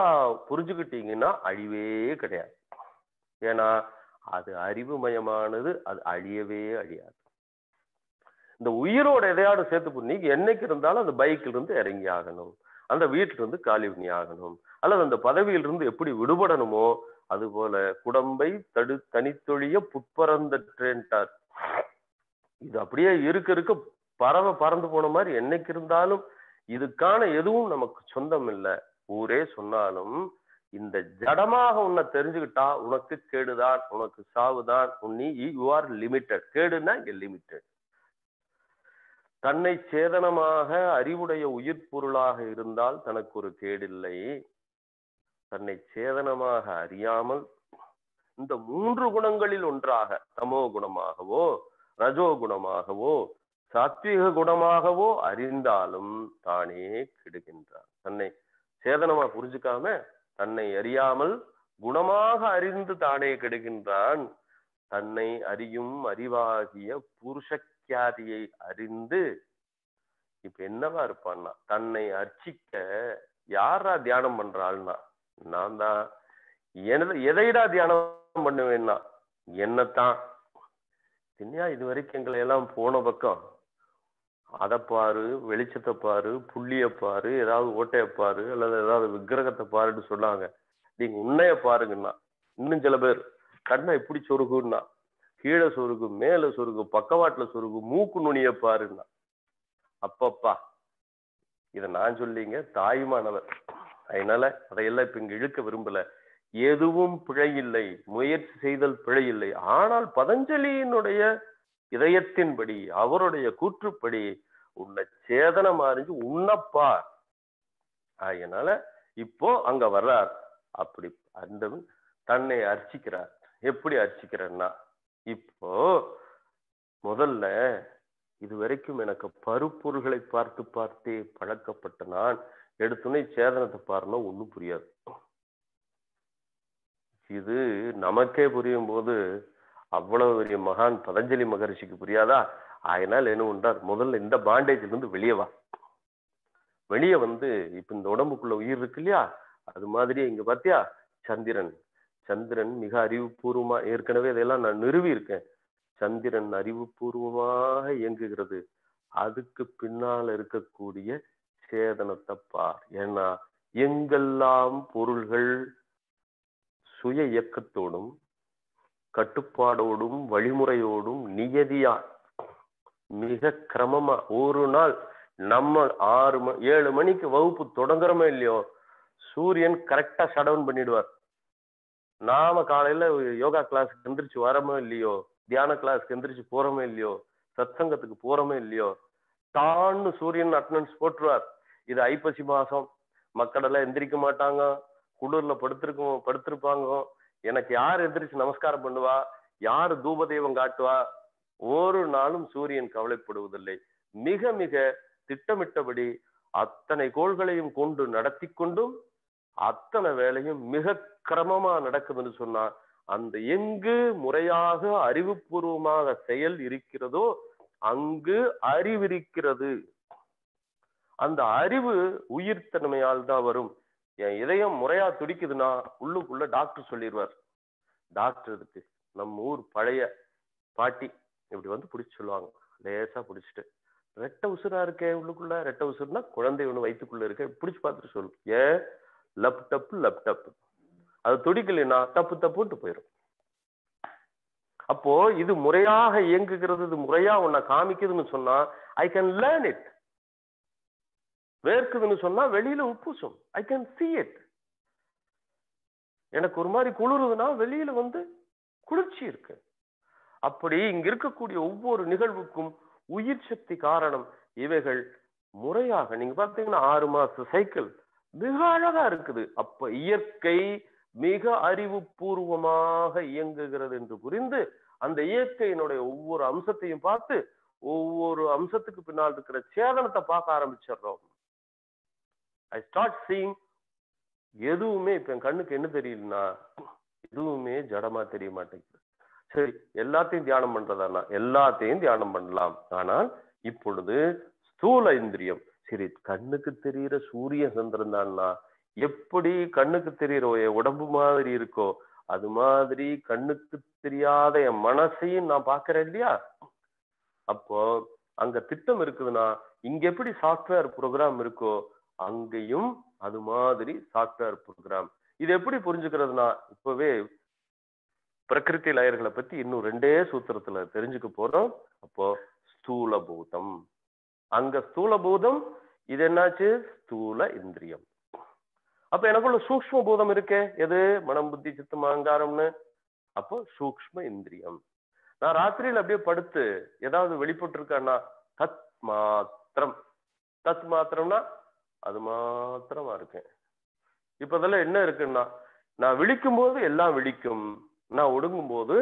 புரிஞ்சுக்கிட்டீங்கன்னா அழிவே கிடையாது. ஏன்னா அது அறிவுமயமானது அது அழியவே அழியாது. இந்த உயிரோட எதையாவது சேர்த்து நீங்க என்னைக்கு இருந்தாலும் அந்த பைக்கில் இருந்து இறங்கி ஆகணும். அந்த வீட்டுல இருந்து காலி பண்ணி ஆகணும். அல்லது அந்த பதவியிலிருந்து எப்படி விடுபடணுமோ அது போல குடம்பை தடு தனித்தொழிய புட்பறந்தற்றேன்ட்டார் இது அப்படியே இருக்க இருக்க பறவை பறந்து போன மாதிரி என்னைக்கு இருந்தாலும் இதுக்கான எதுவும் நமக்கு சொந்தம் இல்லை. ஊரே சொன்னாலும் இந்த ஜடமாக உன்னை தெரிஞ்சுக்கிட்டா உனக்கு கேடுதான் உனக்கு சாவுதான் உன்னி யூ ஆர் லிமிட்டட் கேடுன்னா இங்க லிமிட்டட் தன்னை சேதனமாக அறிவுடைய உயிர் பொருளாக இருந்தால் தனக்கு ஒரு கேடில்லை. தன்னை சேதனமாக அறியாமல் இந்த மூன்று குணங்களில் ஒன்றாக தமோ குணமாகவோ ரஜோ குணமாகவோ சாத்விக குணமாகவோ அறிந்தாலும் தானே கெடுகின்றான். தன்னை சேதனமா புரிஞ்சுக்காம தன்னை அறியாமல் குணமாக அறிந்து தானே கெடுகின்றான். தன்னை அறியும் அறிவாகிய புருஷக்கியாதியை அறிந்து இப்ப என்னவா இருப்பான்னா தன்னை அர்ச்சிக்க யாரா தியானம் பண்றாள்னா நான் தான். எனது எதைடா தியானம் பண்ணுவேன்னா என்னத்தான். தின்யா இது வரைக்கும் எங்களை எல்லாம் போன பக்கம் அதை பாரு வெளிச்சத்தை பாரு புள்ளிய பாரு ஏதாவது ஓட்டைய பாரு அல்லது ஏதாவது விக்கிரகத்தை பாருன்னு சொன்னாங்க. நீங்க உன்னைய பாருங்கண்ணா இன்னும் சில பேர் கண்ணை இப்படி சொருகுன்னா கீழே சொருகு மேல சொருகு பக்கவாட்டுல சொருகு மூக்கு நுனிய பாருன்னா. அப்பப்பா இத நான் சொல்லிங்க தாய்மானவர் அதனால அதையெல்லாம் இப்ப இங்க இழுக்க விரும்பல. எதுவும் பிழை இல்லை முயற்சி செய்தல் பிழை இல்லை. ஆனால் பதஞ்சலியினுடைய இதயத்தின்படி அவருடைய கூற்றுப்படி உன்னை சேதனம் அறிஞ்சு உன்னப்பார் அதனால இப்போ அங்க வர்றார். அப்படி அந்த தன்னை அர்ச்சிக்கிறார். எப்படி அர்ச்சிக்கிறன்னா இப்போ முதல்ல இது வரைக்கும் எனக்கு பருப்பொருள்களை பார்த்து பார்த்தே பழக்கப்பட்ட நான் எடுத்துனே சேதனத்தை பாருன்னா ஒண்ணும் புரியாது. இது நமக்கே புரியும் போது அவ்வளவு பெரிய மகான் பதஞ்சலி மகரிஷிக்கு புரியாதா? ஆயினால் என்ன பண்றார் முதல்ல இந்த பாண்டேஜ்ல இருந்து வெளியே வா. வெளியே வந்து இப்ப இந்த உடம்புக்குள்ள உயிர் இருக்கு இல்லையா? அது மாதிரி இங்க பாத்தியா? சந்திரன். சந்திரன் மிக அறிவுபூர்வமா ஏற்கனவே இதெல்லாம் நான் நிறுவி இருக்கேன். சந்திரன் அறிவுபூர்வமாக இயங்குகிறது. அதுக்கு பின்னால் இருக்கக்கூடிய சேதனத்தை பார். ஏன்னா எங்கெல்லாம் பொருள்கள் சுய இயக்கத்தோடும் கட்டுப்பாடோடும் வழிமுறையோடும் நியதியா மிக கிரமமா ஒரு நாள் நம்ம ஆறு மணி ஏழு மணிக்கு வகுப்பு தொடங்குறோமே இல்லையோ சூரியன் கரெக்டா ஷட் டவுன் பண்ணிடுவார். நாம காலையில யோகா கிளாஸ்க்கு எந்திரிச்சு வரமோ இல்லையோ தியான கிளாஸ்க்கு எந்திரிச்சு போறோமோ இல்லையோ சத்சங்கத்துக்கு போறோமோ இல்லையோ தான்னு சூரியன் அட்டனன்ஸ் போட்டுருவார். இது ஐப்பசி மாசம். மக்கள் எல்லாம் எந்திரிக்க மாட்டாங்க. குளிர்ல படுத்திருக்கோம் படுத்திருப்பாங்க. எனக்கு யார் எந்திரிச்சு நமஸ்காரம் பண்ணுவா? யார் தூப தெய்வம் காட்டுவா? ஒரு நாளும் சூரியன் கவலைப்படுவதில்லை. மிக மிக திட்டமிட்டபடி அத்தனை கோள்களையும் கொண்டு நடத்தி கொண்டும் அத்தனை வேலையும் மிக கிரமமா நடக்குதுன்னு சொன்னா அந்த எங்கு முறையாக அறிவுபூர்வமாக செயல் இருக்கிறதோ அங்கு அறிவிருக்கிறது அந்த அறிவு உயிர்த்தன்மையால் தான் வரும். என் இதயம் முறையா துடிக்குதுன்னா உள்ளுக்குள்ள டாக்டர் சொல்லிடுவார் டாக்டர் இதுக்கு நம்ம ஊர் பழைய பாட்டி இப்படி வந்து பிடிச்சி சொல்லுவாங்க. லேசா பிடிச்சிட்டு ரெட்டை உசுரா இருக்கே உள்ளுக்குள்ள ரெட்டை உசுர்னா குழந்தை ஒண்ணு வயிற்றுக்குள்ள இருக்க பிடிச்சி பார்த்துட்டு சொல்லு. ஏன்? லப் டப்பு லப் டப்பு அது துடிக்கலைன்னா தப்பு தப்புன்ட்டு போயிடும் அப்போ இது முறையாக இயங்குகிறது இது முறையா உன்னை காமிக்குதுன்னு சொன்னா ஐ கேன் லேர்ன் இட் வேர்க்குதுன்னு சொன்னா வெளியில உப்புசும் ஐ கேன் சி இட் எனக்கு ஒரு மாதிரி குளிருதுன்னா வெளியில வந்து குளிர்ச்சி இருக்கு. அப்படி இங்க இருக்கக்கூடிய ஒவ்வொரு நிகழ்வுக்கும் உயிர் சக்தி காரணம் இவைகள் முறையாக நீங்க பாத்தீங்கன்னா ஆறு மாச சைக்கிள் மிக அழகா இருக்குது. அப்ப இயற்கை மிக அறிவுபூர்வமாக இயங்குகிறது என்று புரிந்து அந்த இயற்கையினுடைய ஒவ்வொரு அம்சத்தையும் பார்த்து ஒவ்வொரு அம்சத்துக்கு பின்னால் இருக்கிற சேதனத்தை பார்க்க ஆரம்பிச்சிடுறோம். ஐ ஸ்டார்ட் சீங் எதுவுமே இப்ப என் கண்ணுக்கு என்ன தெரியலனா எதுவுமே ஜடமா தெரிய மாட்டேங்குது. சரி எல்லாத்தையும் தியானம் பண்றதானா? எல்லாத்தையும் தியானம் பண்ணலாம். ஆனால் இப்பொழுது ஸ்தூல இந்திரியம். சரி கண்ணுக்கு தெரிகிற சூரிய சந்திரன் தான்னா எப்படி கண்ணுக்கு தெரிகிற உடம்பு மாதிரி இருக்கோ அது மாதிரி கண்ணுக்கு தெரியாத என் மனசையும் நான் பாக்குறேன் இல்லையா? அப்போ அங்க திட்டம் இருக்குதுன்னா இங்க எப்படி சாஃப்ட்வேர் ப்ரோக்ராம் இருக்கோ அங்கேயும் அது மாதிரி சாஃப்ட்வேர் ப்ரோக்ராம் இது எப்படி புரிஞ்சுக்கிறதுனா இப்பவே பிரகிருதி லயர்களை பத்தி இன்னும் ரெண்டே சூத்திரத்துல தெரிஞ்சுக்க போறோம். அப்போ ஸ்தூல பூதம் அங்க ஸ்தூல பூதம் இது என்னாச்சு? ஸ்தூல இந்திரியம். அப்ப எனக்குள்ள சூக்ஷ்ம பூதம் இருக்கே எது? மனம் புத்தி சித்தம் அகங்காரம்னு. அப்போ சூக்ஷ்ம இந்திரியம். நான் ராத்திரியில அப்படியே படுத்து ஏதாவது வெளிப்பட்டு இருக்கேன்னா தத் மாத்திரம். தத் மாத்திரம்னா அது மாத்திரமா இருக்கேன். இப்ப அதெல்லாம் என்ன இருக்குன்னா நான் விழிக்கும் போது எல்லாம் விழிக்கும் நான் ஒடுங்கும் போது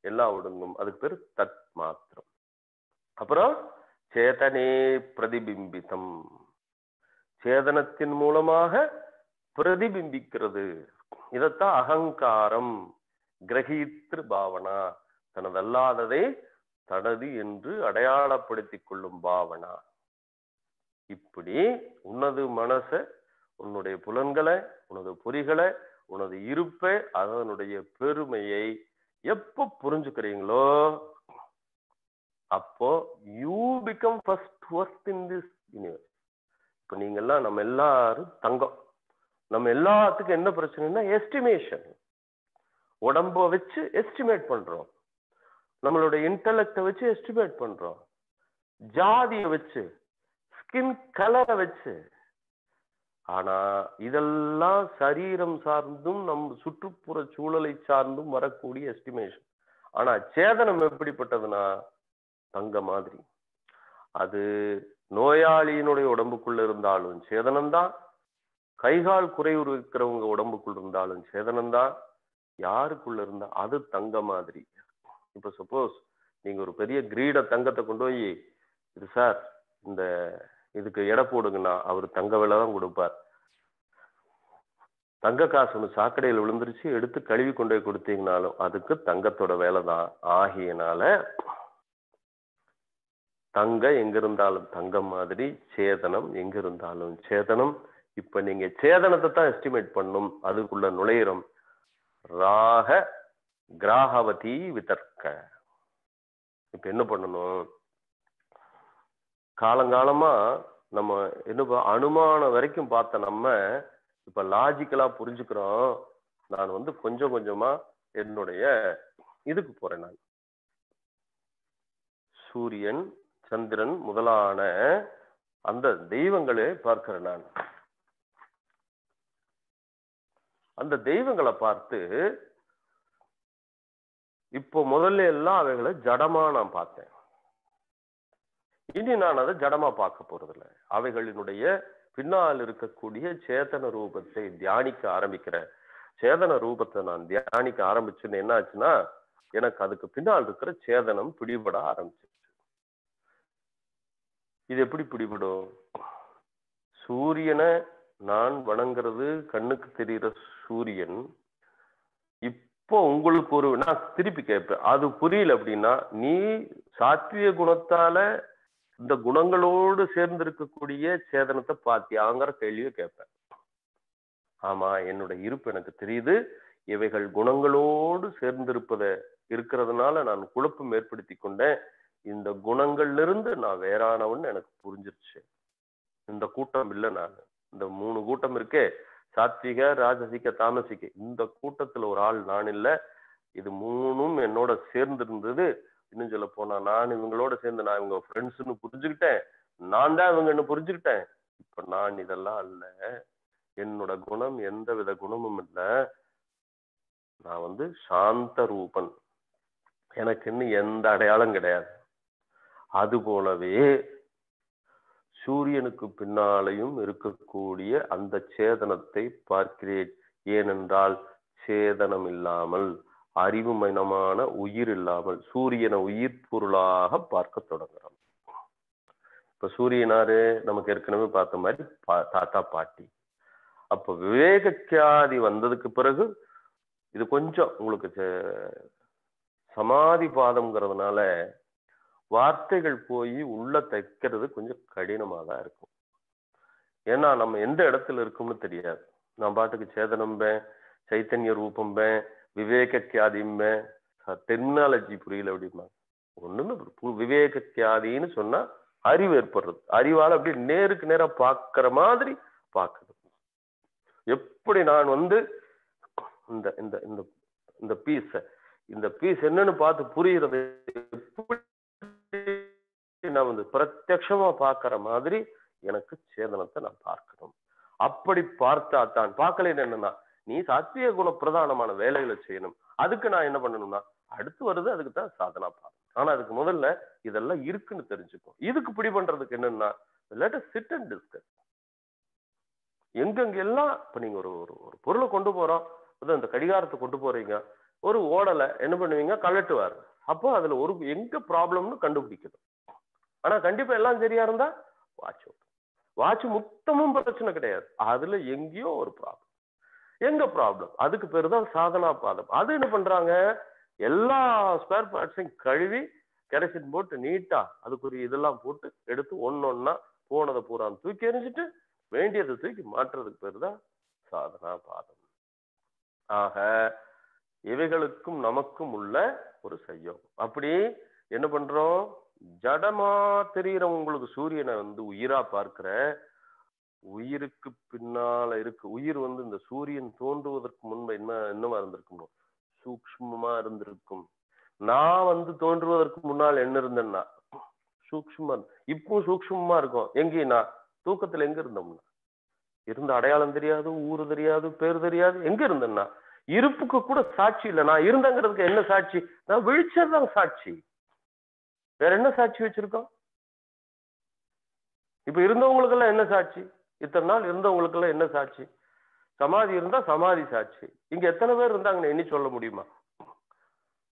எல்லாம் ஒடுங்கும். அதுக்கு பேர் தத் மாத்திரம். அப்புறம் சேதனே பிரதிபிம்பிதம். சேதனத்தின் மூலமாக பிரதிபிம்பிக்கிறது. இதத்தான் அகங்காரம் கிரகித்திரு பாவனா. தனதல்லாததை தனது என்று அடையாளப்படுத்திக் கொள்ளும் பாவனா. இப்படி உனது மனச உன்னுடைய புலன்களை உனது பொறிகளை உனது இருப்பை அதனுடைய பெருமையை எப்ப புரிஞ்சுக்கிறீங்களோ அப்போ you become first worth in this universe இப்போ நீங்கெல்லாம் நம்ம எல்லாரும் தங்கம். நம்ம எல்லாத்துக்கும் என்ன பிரச்சனைனா எஸ்டிமேஷன் உடம்ப வச்சு எஸ்டிமேட் பண்றோம். நம்மளோட இன்டலெக்டை வச்சு எஸ்டிமேட் பண்றோம். ஜாதியை வச்சு ஸ்கின் கலரை வச்சு. ஆனா இதெல்லாம் சரீரம் சார்ந்தும் நம் சுற்றுப்புற சூழலை சார்ந்தும் வரக்கூடிய எஸ்டிமேஷன் ஆனா சேதனம் எப்படிப்பட்டதுன்னா தங்க மாதிரி. அது நோயாளியினுடைய உடம்புக்குள்ள இருந்தாலும் சேதனம்தான் கைகால் குறைவு இருக்கிறவங்க உடம்புக்குள்ள இருந்தாலும் சேதனம்தான் யாருக்குள்ள இருந்தா அது தங்க மாதிரி. இப்ப சப்போஸ் நீங்க ஒரு பெரிய கிரீட தங்கத்தை கொண்டு போய் இது சார் இந்த இதுக்கு எடை போடுங்கன்னா அவர் தங்க விலை தான் கொடுப்பார். தங்க காசு ஒன்று சாக்கடையில் விழுந்துருச்சு எடுத்து கழுவி கொண்டு போய் கொடுத்தீங்கனாலும் அதுக்கு தங்கத்தோட வேலை தான். ஆகியனால தங்க எங்கிருந்தாலும் தங்கம் மாதிரி சேதனம் எங்கிருந்தாலும் சேதனம். இப்ப நீங்க சேதனத்தை தான் எஸ்டிமேட் பண்ணும். அதுக்குள்ள நுழையிறோம். ராக கிராகவதி விதர்க்க. இப்ப என்ன பண்ணணும்? காலங்காலமா நம்ம என்ன அனுமானம் வரைக்கும் பார்த்த நம்ம இப்ப லாஜிக்கலா புரிஞ்சுக்கிறோம். நான் வந்து கொஞ்சம் கொஞ்சமா என்னுடைய இதுக்கு போறேன் நான். சூரியன் சந்திரன் முதலான அந்த தெய்வங்களே பார்க்கிறேன் நான். அந்த தெய்வங்களை பார்த்து இப்போ முதல்ல எல்லாம் அவைகளை ஜடமா நான் பார்த்தேன். இனி நான் அதை ஜடமா பார்க்க போறதில்ல. அவைகளினுடைய பின்னால் இருக்கக்கூடிய சேதன ரூபத்தை தியானிக்க ஆரம்பிக்கிறேன். சேதன ரூபத்தை நான் தியானிக்க ஆரம்பிச்சுன்னு என்ன ஆச்சுன்னா எனக்கு அதுக்கு பின்னால் இருக்கிற சேதனம் பிடிபட ஆரம்பிச்சிருச்சு. இது எப்படி பிடிபடும்? சூரியனை நான் வணங்குறது கண்ணுக்கு தெரிகிற சூரியன். இப்போ உங்களுக்கு ஒரு நான் திருப்பி கேட்பேன். அது புரியல அப்படின்னா நீ சாத்விய குணத்தால இந்த குணங்களோடு சேர்ந்து இருக்கக்கூடிய சேதனத்தை பாத்தியாங்கிற கேள்வியை கேட்பேன். ஆமா என்னோட இருப்பு எனக்கு தெரியுது. இவைகள் குணங்களோடு சேர்ந்திருப்பத இருக்கிறதுனால நான் குழப்பம் ஏற்படுத்தி கொண்டேன். இந்த குணங்கள்ல இருந்து நான் வேறானவன் எனக்கு புரிஞ்சிருச்சு. இந்த கூட்டம் இல்லை நான். இந்த மூணு கூட்டம் இருக்கே. சாத்விக ராஜசிக தாமசிக. இந்த கூட்டத்துல ஒரு ஆள் நான் இல்லை. இது மூணும் என்னோட சேர்ந்து இருந்தது இன்னும் சொல்ல போனா நான் இவங்களோட சேர்ந்து நான் இவங்க ஃப்ரெண்ட்ஸ்னு புரிஞ்சுக்கிட்டேன். நான் தான் இவங்கன்னு புரிஞ்சுக்கிட்டேன். இப்ப நான் இதெல்லாம் அல்ல. என்னோட குணம் எந்த வித குணமும் இல்லை. நான் வந்து சாந்த ரூபன். எனக்கு எந்த அடையாளம் கிடையாது. அது போலவே சூரியனுக்கு பின்னாலையும் இருக்கக்கூடிய அந்த சேதனத்தை பார்க்கிறேன். ஏனென்றால் சேதனம் இல்லாமல் அறிவுமயமான உயிர் இல்லாமல் சூரியனை உயிர் பொருளாக பார்க்க தொடங்குறோம் இப்ப சூரியனாரு நமக்கு ஏற்கனவே பார்த்த மாதிரி பா- தாத்தா பாட்டி. அப்ப விவேகக்கியாதி வந்ததுக்கு பிறகு இது கொஞ்சம் உங்களுக்கு சமாதி பாதம்ங்கிறதுனால வார்த்தைகள் போய் உள்ள தைக்கிறது கொஞ்சம் கடினமாக தான் இருக்கும். ஏன்னா நம்ம எந்த இடத்துல இருக்கோம்னு தெரியாது. நான் பாட்டுக்கு சேதனம்பேன் சைத்தன்ய ரூபம்பேன் விவேக கியாதிம்பேன் டெக்னாலஜி புரியல அப்படிமா ஒண்ணுமே பு- விவேக கியாதின்னு சொன்னா அறிவு ஏற்படுறது. அறிவால அப்படியே நேருக்கு நேரா பார்க்கிற மாதிரி பார்க்குது எப்படி நான் வந்து இந்த இந்த இந்த இந்த பீஸ இந்த பீஸ் என்னன்னு பார்த்து புரியுறது எப்படி நான் வந்து பிரத்யமா பார்க்கிற மாதிரி எனக்கு சேதனத்தை நான் பார்க்கணும். அப்படி பார்த்தா தான் பார்க்கலைன்னு என்னன்னா நீ சாத்திய குண பிரதானமான வேலைகளை செய்யணும். அதுக்கு நான் என்ன பண்ணணும்னா அடுத்து வருது அதுக்கு தான் சாதனா பாதம் ஆனா அதுக்கு முதல்ல இதெல்லாம் இருக்குன்னு தெரிஞ்சுக்கும் இதுக்கு பிடி பண்றதுக்கு என்னன்னா லெட் சிட் அண்ட் டிஸ்கஸ் எங்கெங்க எல்லாம் இப்ப நீங்க ஒரு ஒரு ஒரு பொருளை கொண்டு போறோம் இந்த அந்த கடிகாரத்தை கொண்டு போறீங்க ஒரு ஓடலை என்ன பண்ணுவீங்க? கலட்டுவார் அப்போ அதுல ஒரு எங்க ப்ராப்ளம்னு கண்டுபிடிக்கணும். ஆனா கண்டிப்பா எல்லாம் சரியா இருந்தா வாட்ச் வாட்ச் மொத்தமும் பிரச்சனை கிடையாது. அதுல எங்கேயோ ஒரு ப்ராப்ளம் எங்க ப்ராப்ளம் அதுக்கு பேர் தான் சாதனா பாதம். அது என்ன பண்றாங்க? எல்லா ஸ்பேர் பார்ட்ஸையும் கழுவி கெரசின் போட்டு நீட்டா அதுக்குரிய இதெல்லாம் போட்டு எடுத்து ஒன்னொன்னா போனதை பூரா தூக்கி எறிஞ்சிட்டு வேண்டியதை தூக்கி மாற்றுறதுக்கு பேர் தான் சாதனா பாதம். ஆக இவைகளுக்கும் நமக்கும் உள்ள ஒரு சையோகம் அப்படி என்ன பண்றோம்? ஜடமா தெரிகிற உங்களுக்கு சூரியனை வந்து உயிரா பார்க்கிற உயிருக்கு பின்னால இருக்கு. உயிர் வந்து இந்த சூரியன் தோன்றுவதற்கு முன்பு என்ன என்னவா இருந்திருக்கும் சூக்ஷ்மமா இருந்திருக்கும். நான் வந்து தோன்றுவதற்கு முன்னால் என்ன இருந்தேன்னா சூக்ஷ்மமா இப்போ சூக்ஷ்மமா இருக்கும். எங்கேனா தூக்கத்துல எங்க இருந்தோம்னா இருந்த அடையாளம் தெரியாது ஊரு தெரியாது பேர் தெரியாது. எங்க இருந்தேன்னா இருப்புக்கு கூட சாட்சி இல்லை. நான் இருந்தங்கிறதுக்கு என்ன சாட்சி? நான் விழிச்சதுதான் சாட்சி. வேற என்ன சாட்சி வச்சிருக்கோம்? இப்ப இருந்தவங்களுக்கு எல்லாம் என்ன சாட்சி? இத்தனை நாள் இருந்தவங்களுக்கெல்லாம் என்ன சாட்சி? சமாதி இருந்தா சமாதி சாட்சி. இங்க எத்தனை பேர் இருந்தாங்கன்னு எண்ணி சொல்ல முடியுமா?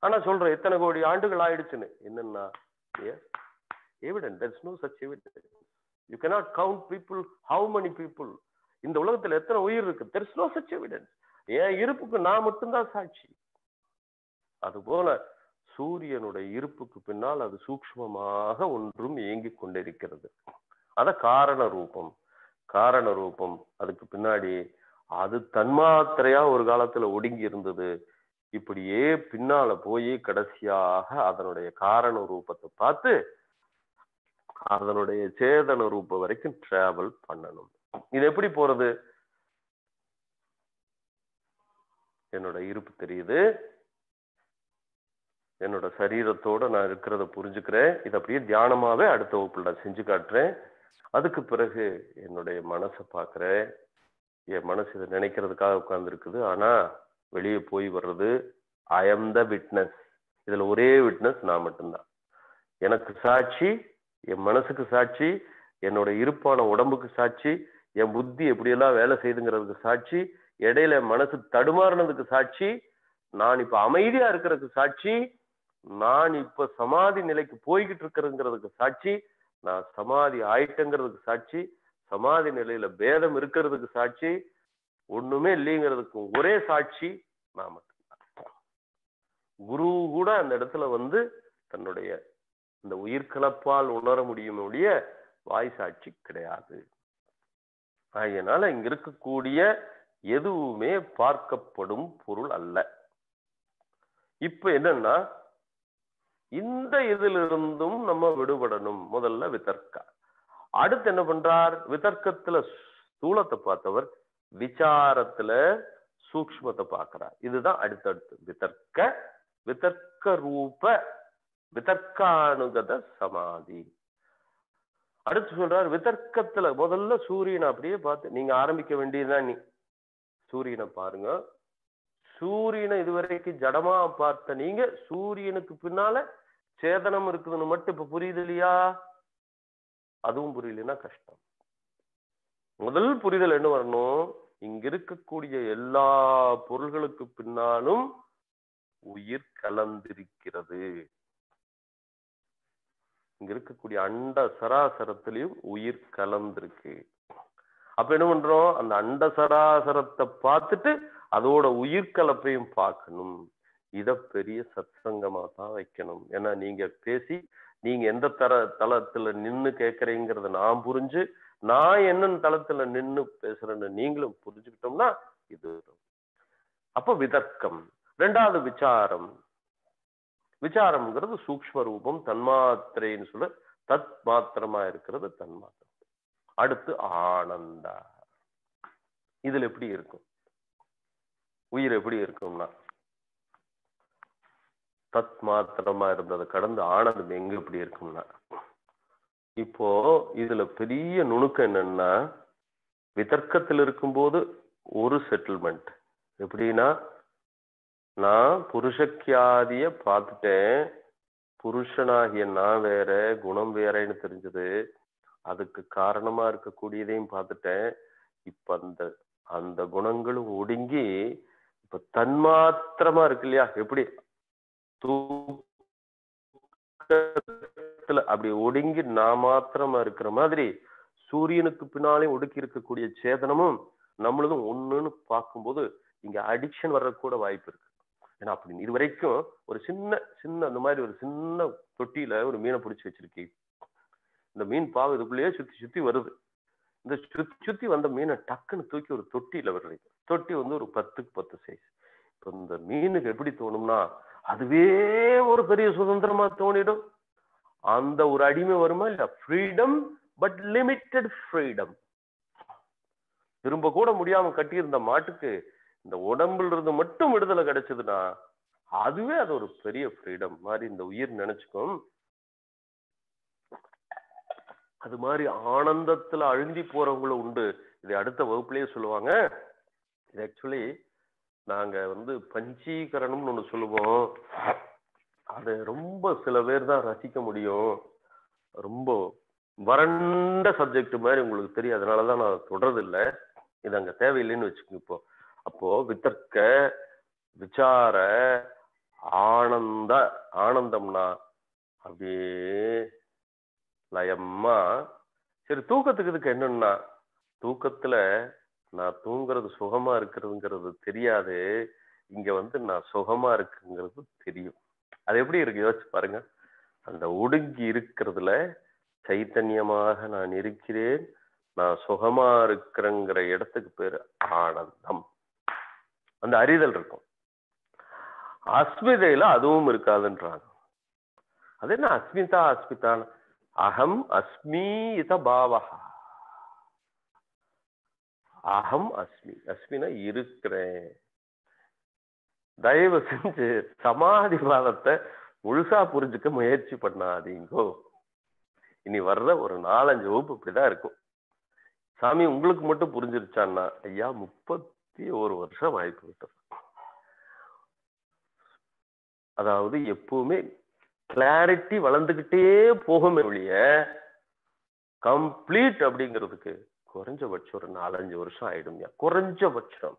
ஆனா சொல்றேன் எத்தனை கோடி ஆண்டுகள் ஆயிடுச்சுன்னு. என்னன்னா evidence that's no such evident you cannot count people how many people இந்த உலகத்துல எத்தனை உயிர் இருக்கு? தெர்ஸ் நோ சச் எவிடன்ஸ் என் இருப்புக்கு நான் மட்டும்தான் சாட்சி. அதுபோல சூரியனுடைய இருப்புக்கு பின்னால் அது சூக்ஷ்மமாக ஒன்றும் இயங்கிக் கொண்டிருக்கிறது. அத காரண ரூபம். காரண ரூபம் அதுக்கு பின்னாடி அது தன்மாத்திரையா ஒரு காலத்துல ஒடுங்கி இருந்தது. இப்படியே பின்னால போய் கடைசியாக அதனுடைய காரண ரூபத்தை பார்த்து அதனுடைய சேதன ரூபம் வரைக்கும் டிராவல் பண்ணணும். இது எப்படி போறது? என்னோட இருப்பு தெரியுது. என்னோட சரீரத்தோட நான் இருக்கிறத புரிஞ்சுக்கிறேன். இது அப்படியே தியானமாவே அடுத்த வகுப்புல நான் செஞ்சு காட்டுறேன். அதுக்கு பிறகு என்னுடைய மனசை பார்க்குறேன். என் மனசு இதை நினைக்கிறதுக்காக உட்கார்ந்து இருக்குது ஆனா வெளியே போய் வர்றது ஐ எம் த விட்னஸ் இதுல ஒரே விட்னஸ் நான் மட்டும்தான். எனக்கு சாட்சி என் மனசுக்கு சாட்சி என்னோட இருப்பான உடம்புக்கு சாட்சி என் புத்தி எப்படியெல்லாம் வேலை செய்துங்கிறதுக்கு சாட்சி இடையில மனசு தடுமாறினதுக்கு சாட்சி நான் இப்ப அமைதியா இருக்கிறதுக்கு சாட்சி நான் இப்ப சமாதி நிலைக்கு போய்கிட்டு இருக்கிறதுங்கிறதுக்கு சாட்சி நான் சமாதி ஆயிட்டங்கிறதுக்கு சாட்சி சமாதி நிலையில பேதம் இருக்கிறதுக்கு சாட்சி ஒண்ணுமே இல்லைங்கிறதுக்கு ஒரே சாட்சி நான் மட்டும்தான். குரு கூட அந்த இடத்துல வந்து தன்னுடைய இந்த உயிர்கலப்பால் உணர முடியும் வாய் சாட்சி கிடையாது. அதனால இங்க இருக்கக்கூடிய எதுவுமே பார்க்கப்படும் பொருள் அல்ல. இப்ப என்னன்னா இந்த இதிலிருந்தும் நம்ம விடுபடணும் முதல்ல விதர்க்கா. அடுத்து என்ன பண்றார்? விதர்க்கத்துல ஸ்தூலத்தை பார்த்தவர் விசாரத்துல சூக்ஷ்மத்தை பார்க்கிறார். இதுதான் அடுத்தடுத்து. விதர்க்க விதர்க்க ரூப விதர்க்கானுகத சமாதி. அடுத்து சொல்றார் விதர்க்கத்துல முதல்ல சூரியனை அப்படியே பார்த்து நீங்க ஆரம்பிக்க வேண்டியதுதான் நீ. சூரியனை பாருங்க. சூரியனை இதுவரைக்கும் ஜடமா பார்த்த நீங்க சூரியனுக்கு பின்னால சேதனம் இருக்குதுன்னு மட்டும் இப்ப புரியுது இல்லையா? அதுவும் புரியலன்னா கஷ்டம். முதல் புரிதல் என்ன வரணும்? இங்க இருக்கக்கூடிய எல்லா பொருள்களுக்கு பின்னாலும் உயிர் கலந்திருக்கிறது. இங்க இருக்கக்கூடிய அண்ட சராசரத்திலையும் உயிர் கலந்திருக்கு. அப்ப என்ன பண்றோம்? அந்த அண்ட சராசரத்தை பார்த்துட்டு அதோட உயிர் கலப்பையும் பார்க்கணும். இத பெரிய சத்சங்கமா தான் வைக்கணும். ஏன்னா நீங்க பேசி நீங்க எந்த தர தளத்துல நின்னு கேக்குறீங்கிறத நான் புரிஞ்சு நான் என்னென்ன தளத்துல நின்னு பேசுறேன்னு நீங்களும் புரிஞ்சுக்கிட்டோம்னா இது அப்ப விதக்கம் ரெண்டாவது விசாரம். விசாரம்ங்கிறது சூக்ம ரூபம் தன்மாத்திரைன்னு சொல்ல தத் மாத்திரமா இருக்கிறது தன்மாத்திரம். அடுத்து ஆனந்தா. இதுல எப்படி இருக்கும்? உயிர் எப்படி இருக்கும்னா தத் மாத்திரமா இருந்ததை கடந்து ஆனந்தம் எங்க எப்படி இருக்கும்னா இப்போ இதுல பெரிய நுணுக்கம் என்னன்னா விதர்க்கத்தில் இருக்கும்போது ஒரு செட்டில்மெண்ட் எப்படின்னா நான் புருஷக்கியாதிய பார்த்துட்டேன் புருஷனாகிய நான் வேற குணம் வேறேன்னு தெரிஞ்சது அதுக்கு காரணமா இருக்கக்கூடியதையும் பார்த்துட்டேன். இப்ப அந்த அந்த குணங்களும் ஒடுங்கி இப்ப தன்மாத்திரமா இருக்கு இல்லையா? எப்படி? தூக்கத்துல அப்படி ஒடுங்கி நான் மாத்திரமா இருக்கிற மாதிரி சூரியனுக்கு பின்னாலே ஒடுக்கி இருக்கக்கூடிய சேதனமும் நம்மளதும் ஒண்ணுன்னு பார்க்கும்போது இங்க அடிக்ஷன் வர்ற கூட வாய்ப்பு இருக்கு. ஏன்னா அப்படி இது வரைக்கும் ஒரு சின்ன சின்ன அந்த மாதிரி ஒரு சின்ன தொட்டியில ஒரு மீனை பிடிச்சி வச்சிருக்கீங்க இந்த மீன் பாவம் இதுக்குள்ளேயே சுத்தி சுத்தி வருது. இந்த சுத்தி சுத்தி வந்த மீனை டக்குன்னு தூக்கி ஒரு தொட்டியில விடுறீங்க தொட்டி வந்து ஒரு பத்துக்கு பத்து சைஸ் இப்போ இந்த மீனுக்கு எப்படி தோணும்னா அதுவே ஒரு பெரிய சுதந்திரமா தோணிடும். அந்த ஒரு அடிமை வருமா இல்ல? ஃப்ரீடம் பட் லிமிட்டெட் ஃப்ரீடம் திரும்ப கூட முடியாம கட்டியிருந்த மாட்டுக்கு இந்த உடம்புல இருந்து மட்டும் விடுதலை கிடைச்சதுன்னா அதுவே அது ஒரு பெரிய ஃப்ரீடம் மாதிரி இந்த உயிர் நினைச்சுக்கும். அது மாதிரி ஆனந்தத்துல அழுந்தி போறவங்களும் உண்டு. இதை அடுத்த வகுப்புலயே சொல்லுவாங்க. இது ஆக்சுவலி நாங்க வந்து பஞ்சீகரணம்னு ஒன்னு சொல்லுவோம். அது ரொம்ப சில பேர் தான் ரசிக்க முடியும். ரொம்ப வறண்ட சப்ஜெக்ட் மாதிரி உங்களுக்கு தெரியும். அதனாலதான் நான் தொடறது இல்லை இது அங்க தேவையில்லைன்னு வச்சுக்கோங்க இப்போ. அப்போ வித்தர்க்க விசார ஆனந்த ஆனந்தம்னா அப்படியே லயம்மா. சரி தூக்கத்துக்கு இதுக்கு என்னன்னா தூக்கத்துல நான் தூங்குறது சுகமா இருக்கிறதுங்கிறது தெரியாது இங்க வந்து நான் சுகமா இருக்குங்கிறது தெரியும். அது எப்படி இருக்கு? யோசிச்சு பாருங்க. அந்த ஒடுங்கி இருக்கிறதுல சைத்தன்யமாக நான் இருக்கிறேன் நான் சுகமா இருக்கிறேங்கிற இடத்துக்கு பேரு ஆனந்தம். அந்த அறிதல் இருக்கும். அஸ்மிதையில அதுவும் இருக்காதுன்றாங்க. அது என்ன அஸ்மிதா அஸ்மிதான் அகம் அஸ்மீத பாவகா அகம் அஸ்மி அஸ்மினா இருக்கிறேன். தயவு செஞ்சு சமாதிவாதத்தை முழுசா புரிஞ்சுக்க முயற்சி பண்ணாதீங்கோ. இனி வர்ற ஒரு நாலஞ்சு வகுப்பு இப்படிதான் இருக்கும். சாமி உங்களுக்கு மட்டும் புரிஞ்சிருச்சான்னா ஐயா முப்பத்தி ஒரு வருஷம் வாய்ப்பு விட்டது. அதாவது எப்பவுமே கிளாரிட்டி வளர்ந்துகிட்டே போகும் ஒழிய கம்ப்ளீட் அப்படிங்கிறதுக்கு குறைஞ்சபட்சம் ஒரு நாலஞ்சு வருஷம் ஆயிடும்யா குறைஞ்சபட்சம்.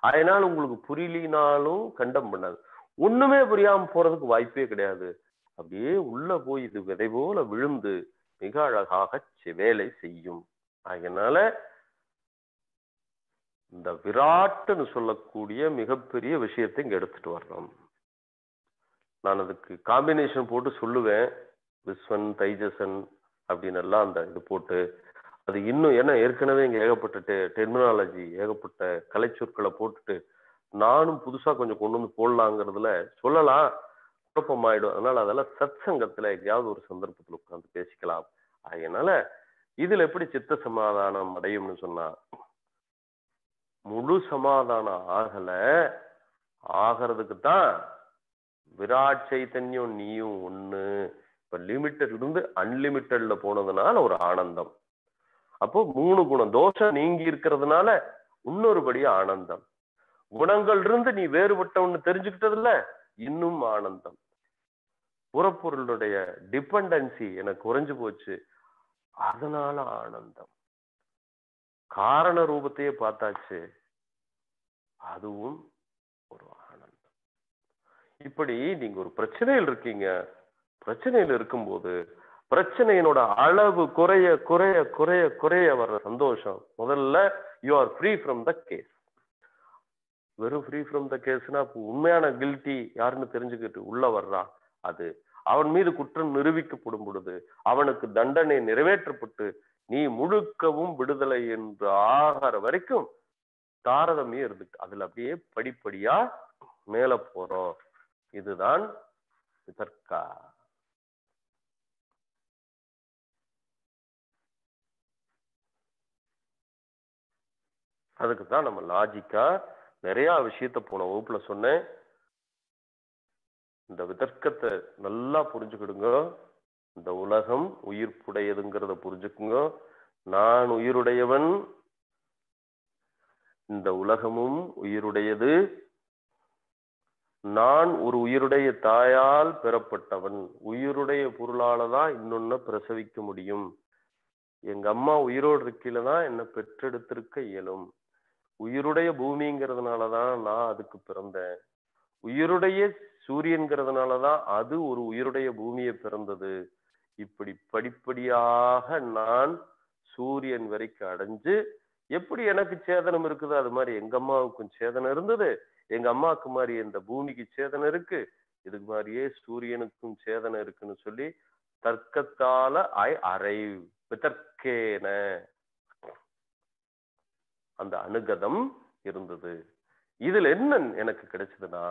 அதனால உங்களுக்கு புரியலினாலும் கண்டம் பண்ணாது. ஒண்ணுமே புரியாம போறதுக்கு வாய்ப்பே கிடையாது. அப்படியே உள்ள போய் இது விதை போல விழுந்து மிக அழகாக வேலை செய்யும். அதனால இந்த விராட்டுன்னு சொல்லக்கூடிய மிகப்பெரிய விஷயத்தை இங்க எடுத்துட்டு வர்றோம் நான் அதுக்கு காம்பினேஷன் போட்டு சொல்லுவேன். விஸ்வன் தைஜசன் அப்படின்னு எல்லாம் அந்த இது போட்டு அது இன்னும் ஏன்னா ஏற்கனவே இங்கே ஏகப்பட்ட டெர்மினாலஜி ஏகப்பட்ட கலைச்சொற்களை போட்டுட்டு நானும் புதுசாக கொஞ்சம் கொண்டு வந்து போடலாங்கிறதுல சொல்லலாம் குழப்பமாயிடும். அதனால அதெல்லாம் சத் சங்கத்தில் எங்கேயாவது ஒரு சந்தர்ப்பத்தில் உட்காந்து பேசிக்கலாம். அதனால இதுல எப்படி சித்த சமாதானம் அடையும்னு சொன்னா முழு சமாதானம் ஆகல ஆகிறதுக்கு தான் விராட் சைத்தன்யம் நீயும் ஒண்ணு. இப்ப லிமிட்டட் இருந்து அன்லிமிட்டட்ல போனதுனால ஒரு ஆனந்தம். அப்போ மூணு குணம். தோஷம் நீங்கி இருக்கிறதுனால இன்னொருபடி ஆனந்தம். குணங்கள் இருந்து நீ வேறுபட்டவன்னு தெரிஞ்சுக்கிட்டதுல இன்னும் ஆனந்தம். புறப்பொருளுடைய டிபெண்டன்சி எனக்கு குறைஞ்சு போச்சு. அதனால ஆனந்தம். காரண ரூபத்தையே பார்த்தாச்சு. அதுவும் ஒரு ஆனந்தம். இப்படி நீங்க ஒரு பிரச்சனையில் இருக்கீங்க. பிரச்சனையில் இருக்கும்போது பிரச்சனையினோட அளவு குறைய குறைய குறைய குறைய வர்ற சந்தோஷம். முதல்ல you are free from the case வெறும் ஃப்ரீ ஃப்ரம் த கேஸ்னா உண்மையான கில்ட்டி யாருன்னு தெரிஞ்சுக்கிட்டு உள்ள வர்றான் அது. அவன் மீது குற்றம் நிரூபிக்கப்படும் பொழுது அவனுக்கு தண்டனை நிறைவேற்றப்பட்டு நீ முழுக்கவும் விடுதலை என்று ஆகிற வரைக்கும் தாரதமே இருந்துட்டு அதுல அப்படியே படிப்படியா மேல போறோம். இதுதான் இதற்கா அதுக்கு தான் நம்ம லாஜிக்கா நிறைய விஷயத்த போன வகுப்புல சொன்னேன். இந்த விதர்க்கத்தை நல்லா புரிஞ்சுக்கிடுங்க. இந்த உலகம் உயிர்ப்புடையதுங்கிறத புரிஞ்சுக்குங்க. நான் உயிருடையவன். இந்த உலகமும் உயிருடையது. நான் ஒரு உயிருடைய தாயால் பெறப்பட்டவன். உயிருடைய பொருளால தான் இன்னொன்னு பிரசவிக்க முடியும். எங்க அம்மா உயிரோடு இருக்கையில தான் என்னை பெற்றெடுத்திருக்க இயலும். உயிருடைய பூமிங்கிறதுனால தான் நான் அதுக்கு பிறந்தேன். உயிருடைய சூரியன்கிறதுனால தான் அது ஒரு உயிருடைய பூமியை பிறந்தது. இப்படி படிப்படியாக நான் சூரியன் வரைக்கும் அடைஞ்சு எப்படி எனக்கு சேதனம் இருக்குதோ? அது மாதிரி எங்க அம்மாவுக்கும் சேதனம் இருந்தது. எங்க அம்மாவுக்கு மாதிரி இந்த பூமிக்கு சேதனம் இருக்கு. இதுக்கு மாதிரியே சூரியனுக்கும் சேதனம் இருக்குன்னு சொல்லி தர்க்கத்தால ஐ அரைவ் விதர்க்கேன. அந்த அனுகதம் இருந்தது. இதுல என்ன எனக்கு கிடைச்சதுன்னா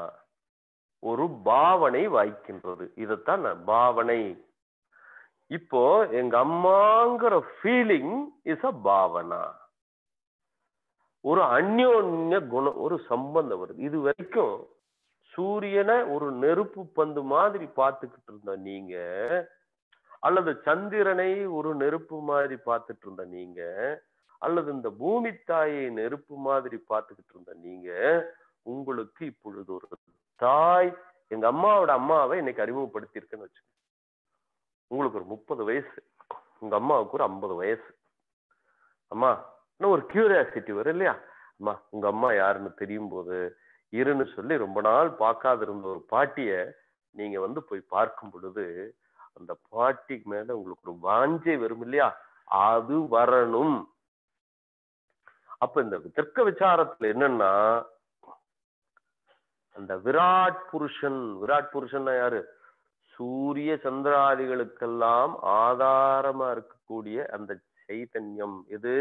ஒரு பாவனை வாய்க்கின்றது. இதைத்தான் நான் பாவனை. இப்போ எங்க அம்மாங்கிற ஃபீலிங் இஸ் அ பாவனா. ஒரு அந்யோன்ய குணம் ஒரு சம்பந்தம் வருது. இது வரைக்கும் சூரியனை ஒரு நெருப்பு பந்து மாதிரி பார்த்துக்கிட்டு இருந்த நீங்க அல்லது சந்திரனை ஒரு நெருப்பு மாதிரி பார்த்துட்டு இருந்த நீங்க அல்லது இந்த பூமி தாயை நெருப்பு மாதிரி பார்த்துக்கிட்டு இருந்த நீங்க உங்களுக்கு இப்பொழுது ஒரு தாய் எங்க அம்மாவோட அம்மாவை இன்னைக்கு அறிமுகப்படுத்தியிருக்கேன்னு வச்சுக்கோங்க. உங்களுக்கு ஒரு முப்பது வயசு. உங்க அம்மாவுக்கு ஒரு ஐம்பது வயசு. அம்மா இன்னும் ஒரு கியூரியாசிட்டி வரும் இல்லையா? அம்மா உங்க அம்மா யாருன்னு தெரியும் போது இருன்னு சொல்லி ரொம்ப நாள் பார்க்காது இருந்த ஒரு பாட்டிய நீங்க வந்து போய் பார்க்கும் பொழுது அந்த பாட்டிக்கு மேல உங்களுக்கு ஒரு வாஞ்சை வரும் இல்லையா? அது வரணும். அப்ப இந்த தெற்க விசாரத்துல என்னன்னா அந்த விராட் புருஷன் விராட் புருஷன்னா யாரு? சூரிய சந்திராதிகளுக்கெல்லாம் ஆதாரமா இருக்கக்கூடிய அந்த சைத்தன்யம் இது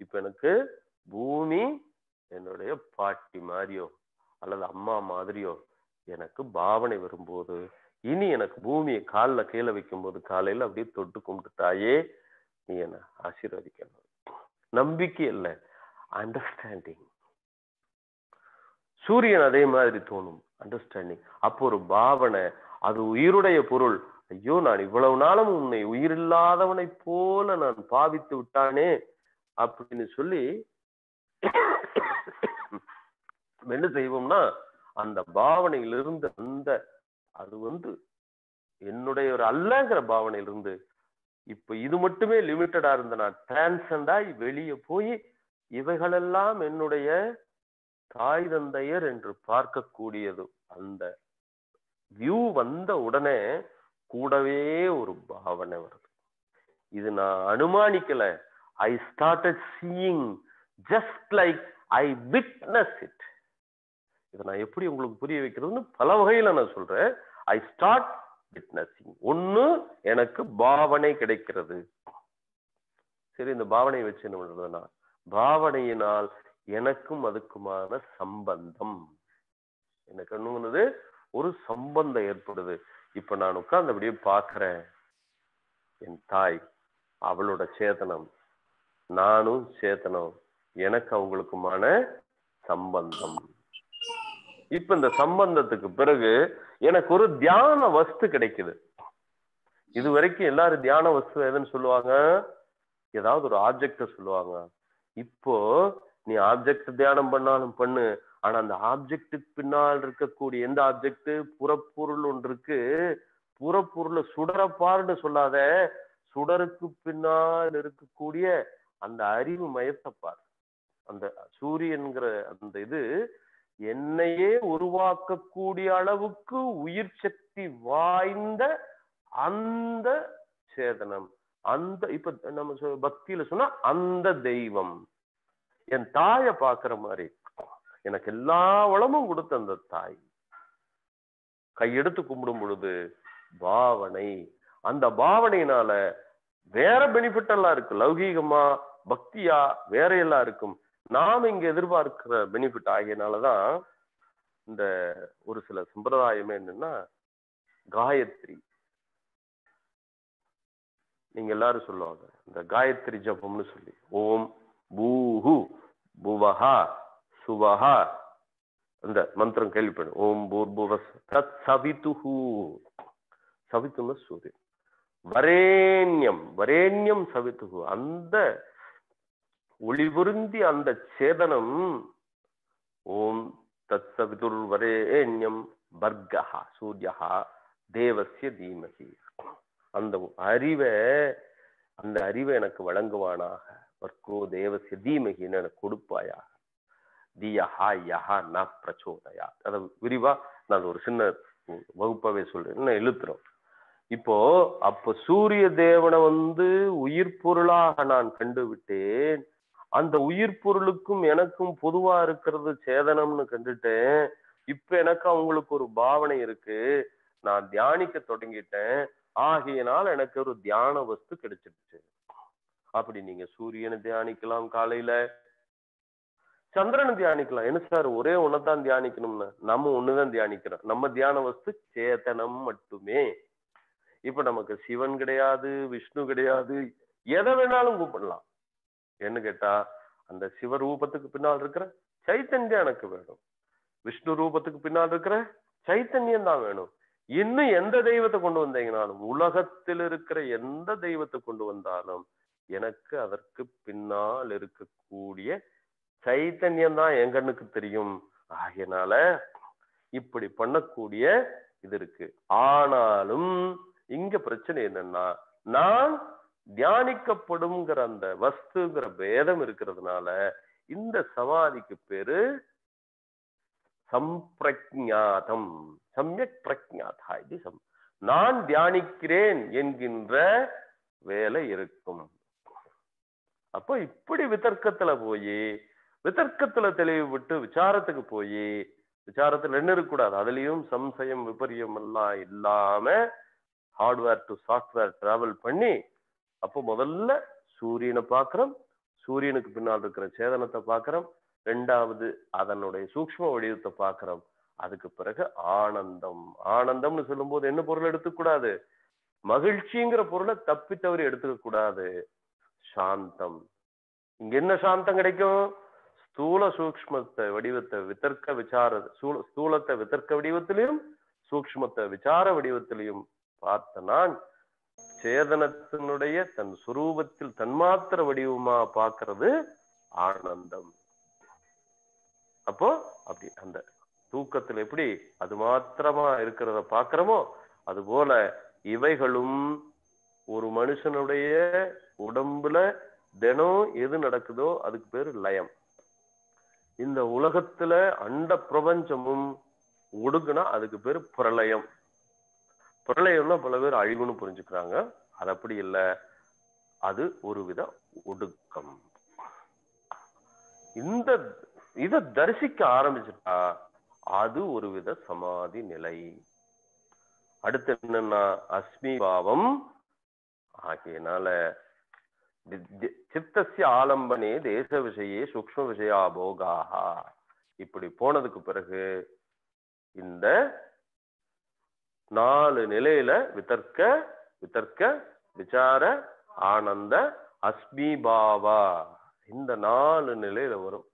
இப்ப எனக்கு பூமி என்னுடைய பாட்டி மாதிரியோ அல்லது அம்மா மாதிரியோ எனக்கு பாவனை வரும்போது இனி எனக்கு பூமியை காலில் கீழே வைக்கும்போது காலையில அப்படியே தொட்டு கும்பிட்டு தாயே நீ என்ன ஆசீர்வதிக்கணும். நம்பிக்கை இல்லை. அண்டர்ஸ்டாண்டிங் சூரியன் அதே மாதிரி தோணும் அண்டர்ஸ்டாண்டிங் அப்போ ஒரு பாவனை அது உயிருடைய பொருள். ஐயோ நான் இவ்வளவு நாளும் உன்னை உயிரில்லாதவனை போல நான் பாவித்து விட்டானே அப்படின்னு சொல்லி என்ன செய்வோம்னா அந்த பாவனையிலிருந்து அந்த அது வந்து என்னுடைய ஒரு அல்லங்கிற பாவனையிலிருந்து இப்ப இது மட்டுமே லிமிட்டடா இருந்த நான் டிரான்சண்டாய் வெளியே போய் இவைகளெல்லாம் என்னுடைய தாய் தந்தையர் என்று பார்க்கக்கூடியது. அந்த வியூ வந்த உடனே கூடவே ஒரு பாவனை வருது. இது நான் அனுமானிக்கல. I started seeing just like I witness it இதை நான் எப்படி உங்களுக்கு புரிய வைக்கிறதுன்னு பல வகையில நான் சொல்றேன். ஐ ஸ்டார்ட் விட்னஸிங் ஒன்னு எனக்கு பாவனை கிடைக்கிறது. சரி இந்த பாவனையை வச்சு என்ன பண்றதுன்னா பாவனையினால் எனக்கும் அதுக்குமான சம்பந்தம். எனக்கு என்னங்கிறது ஒரு சம்பந்தம் ஏற்படுது. இப்ப நான் உட்கார்ந்து அப்படியே பாக்குறேன் என் தாய் அவளோட சேதனம். நானும் சேத்தனம் எனக்கு அவங்களுக்குமான சம்பந்தம். இப்ப இந்த சம்பந்தத்துக்கு பிறகு எனக்கு ஒரு தியான வஸ்து கிடைக்குது. இது வரைக்கும் எல்லாரும் தியான வஸ்து எதுன்னு சொல்லுவாங்க? ஏதாவது ஒரு ஆப்ஜெக்ட சொல்லுவாங்க. இப்போ நீ ஆப்ஜெக்ட் தியானம் பண்ணாலும் பண்ணு. ஆனா அந்த ஆப்ஜெக்டுக்கு பின்னால் இருக்கக்கூடிய எந்த ஆப்ஜெக்ட் புறப்பொருள் ஒன்று இருக்கு. புறப்பொருளை சுடரப்பாருன்னு சொல்லாத. சுடருக்கு பின்னால் இருக்கக்கூடிய அந்த அறிவு மயத்தப்பார். அந்த சூரியன்கிற அந்த இது என்னையே உருவாக்கக்கூடிய அளவுக்கு உயிர் சக்தி வாய்ந்த அந்த சேதனம். அந்த இப்ப நம்ம சொ- பக்தியில சொன்னா அந்த தெய்வம். என் தாயை பாக்குற மாதிரி எனக்கு எல்லா வளமும் கொடுத்த அந்த தாய். கையெடுத்து கும்பிடும் பொழுது பாவனை. அந்த பாவனையினால வேற பெனிஃபிட் எல்லாம் இருக்கு. லௌகீகமா பக்தியா வேற எல்லாம் இருக்கும். நாம் இங்க எதிர்பார்க்கிற பெனிஃபிட் ஆகியனாலதான் இந்த ஒரு சில சம்பிரதாயமே என்னன்னா காயத்ரி. நீங்க எல்லாரும் சொல்லுவாங்க. இந்த காயத்ரி ஜபம்னு சொல்லி. ஓம் பூஹு புவஹா சுவஹா. அந்த மந்திரம் கேள்விப்படும் ஓம் பூர்புவஸ் தத் சவிதுஹு. சவித்துன சூரியன் வரேண்யம் வரேண்யம் சவித்துகு அந்த ஒளிபுருந்தி அந்த சேதனம் ஓம் தத் தத்சவிதுர்வரேண்யம் பர்கஹா சூரியஹா தேவசிய தீமகி. அந்த அறிவை அந்த அறிவை எனக்கு வழங்குவானாக. வர்க்கோ தேவசிய தீமகின்னு எனக்கு கொடுப்பாயாக. தீயஹா யஹா ந பிரச்சோதயா அதை விரிவா நான் ஒரு சின்ன வகுப்பாவே சொல்றேன். நான் இழுத்துறோம். இப்போ அப்ப சூரிய தேவனை வந்து உயிர் பொருளாக நான் கண்டு விட்டேன் அந்த உயிர் பொருளுக்கும் எனக்கும் பொதுவா இருக்கிறது சேதனம்னு கண்டுட்டேன். இப்ப எனக்கு அவங்களுக்கு ஒரு பாவனை இருக்கு. நான் தியானிக்க தொடங்கிட்டேன். ஆகையினால் எனக்கு ஒரு தியான வஸ்து கிடைச்சிருச்சு அப்படி நீங்க சூரியனை தியானிக்கலாம் காலையில. சந்திரனை தியானிக்கலாம். என்ன சார் ஒரே ஒன்னதான் தியானிக்கணும்னு? நம்ம ஒண்ணுதான் தியானிக்கிறோம். நம்ம தியான வஸ்து சேதனம் மட்டுமே. இப்ப நமக்கு சிவன் கிடையாது விஷ்ணு கிடையாது. எதை வேணாலும் கூப்பிடலாம் என்ன கேட்டா அந்த சிவ ரூபத்துக்கு பின்னால் இருக்கிற சைத்தன்யம் எனக்கு வேணும். விஷ்ணு ரூபத்துக்கு பின்னால் இருக்கிற சைத்தன்யம் தான் வேணும். இன்னும் எந்த தெய்வத்தை கொண்டு வந்தீங்கனாலும் உலகத்தில் இருக்கிற எந்த தெய்வத்தை கொண்டு வந்தாலும் எனக்கு அதற்கு பின்னால் இருக்கக்கூடிய சைத்தன்யம் தான் என் கண்ணுக்கு தெரியும். ஆகையனால இப்படி பண்ணக்கூடிய இது இருக்கு. ஆனாலும் இங்க பிரச்சனை என்னன்னா நான் தியானிக்கப்படும்ங்கிற அந்த வஸ்துங்கிற பேதம் இருக்கிறதுனால இந்த சமாதிக்கு பேரு சம்பிரஜாதம் சமயக் பிரஜாதா இது சம். நான் தியானிக்கிறேன் என்கின்ற வேலை இருக்கும். அப்போ இப்படி விதர்க்கத்துல போய் விதர்க்கத்துல தெளிவு விட்டு விசாரத்துக்கு போய் விசாரத்துல என்ன இருக்கக்கூடாது அதுலயும் சம்சயம் விபரியம் எல்லாம் இல்லாம ஹார்ட்வேர் டு சாஃப்ட்வேர் டிராவல் பண்ணி அப்போ முதல்ல சூரியனை பார்க்குறோம். சூரியனுக்கு பின்னால் இருக்கிற சேதனத்தை பார்க்குறோம். ரெண்டாவது அதனுடைய சூக்ஷ்ம வடிவத்தை பார்க்கிறோம். அதுக்கு பிறகு ஆனந்தம். ஆனந்தம்னு சொல்லும்போது என்ன பொருள் எடுத்துக்கூடாது மகிழ்ச்சிங்கிற பொருளை தப்பி தவறி எடுத்துக்க கூடாது. சாந்தம். இங்க என்ன சாந்தம் கிடைக்கும்? ஸ்தூல சூக்மத்தை வடிவத்தை விதர்க்க விசார ஸ்தூலத்தை விதர்க்க வடிவத்திலையும் சூக்ஷ்மத்தை விசார வடிவத்திலையும் பார்த்த நான் சேதனத்தினுடைய தன் சுரூபத்தில் தன்மாத்திர வடிவமா பார்க்கறது ஆனந்தம். அப்போ அப்படி அந்த தூக்கத்துல எப்படி அது மாத்திரமா இருக்கிறத பாக்குறோமோ அது போல இவைகளும் ஒரு மனுஷனுடைய உடம்புல தினம் எது நடக்குதோ அதுக்கு பேரு லயம். இந்த உலகத்துல அண்ட பிரபஞ்சமும் ஒடுக்குனா அதுக்கு பேரு பிரளயம். பிரளயம்னா பல பேர் அழிவுன்னு புரிஞ்சுக்கிறாங்க. அது அப்படி இல்லை. அது ஒரு வித ஒடுக்கம். இந்த இத தரிசிக்க ஆரம்பிச்சுட்டா அது ஒரு வித சமாதி நிலை. அடுத்து என்னன்னா அஸ்மி பாவம். ஆகியனால சித்தசிய ஆலம்பனே தேச விஷயே சூக்ம விஷயா போகாஹா. இப்படி போனதுக்கு பிறகு இந்த நாலு நிலையில விதர்க்க விதர்க்க விசார ஆனந்த அஸ்மி பாவா. இந்த நாலு நிலையில வரும்.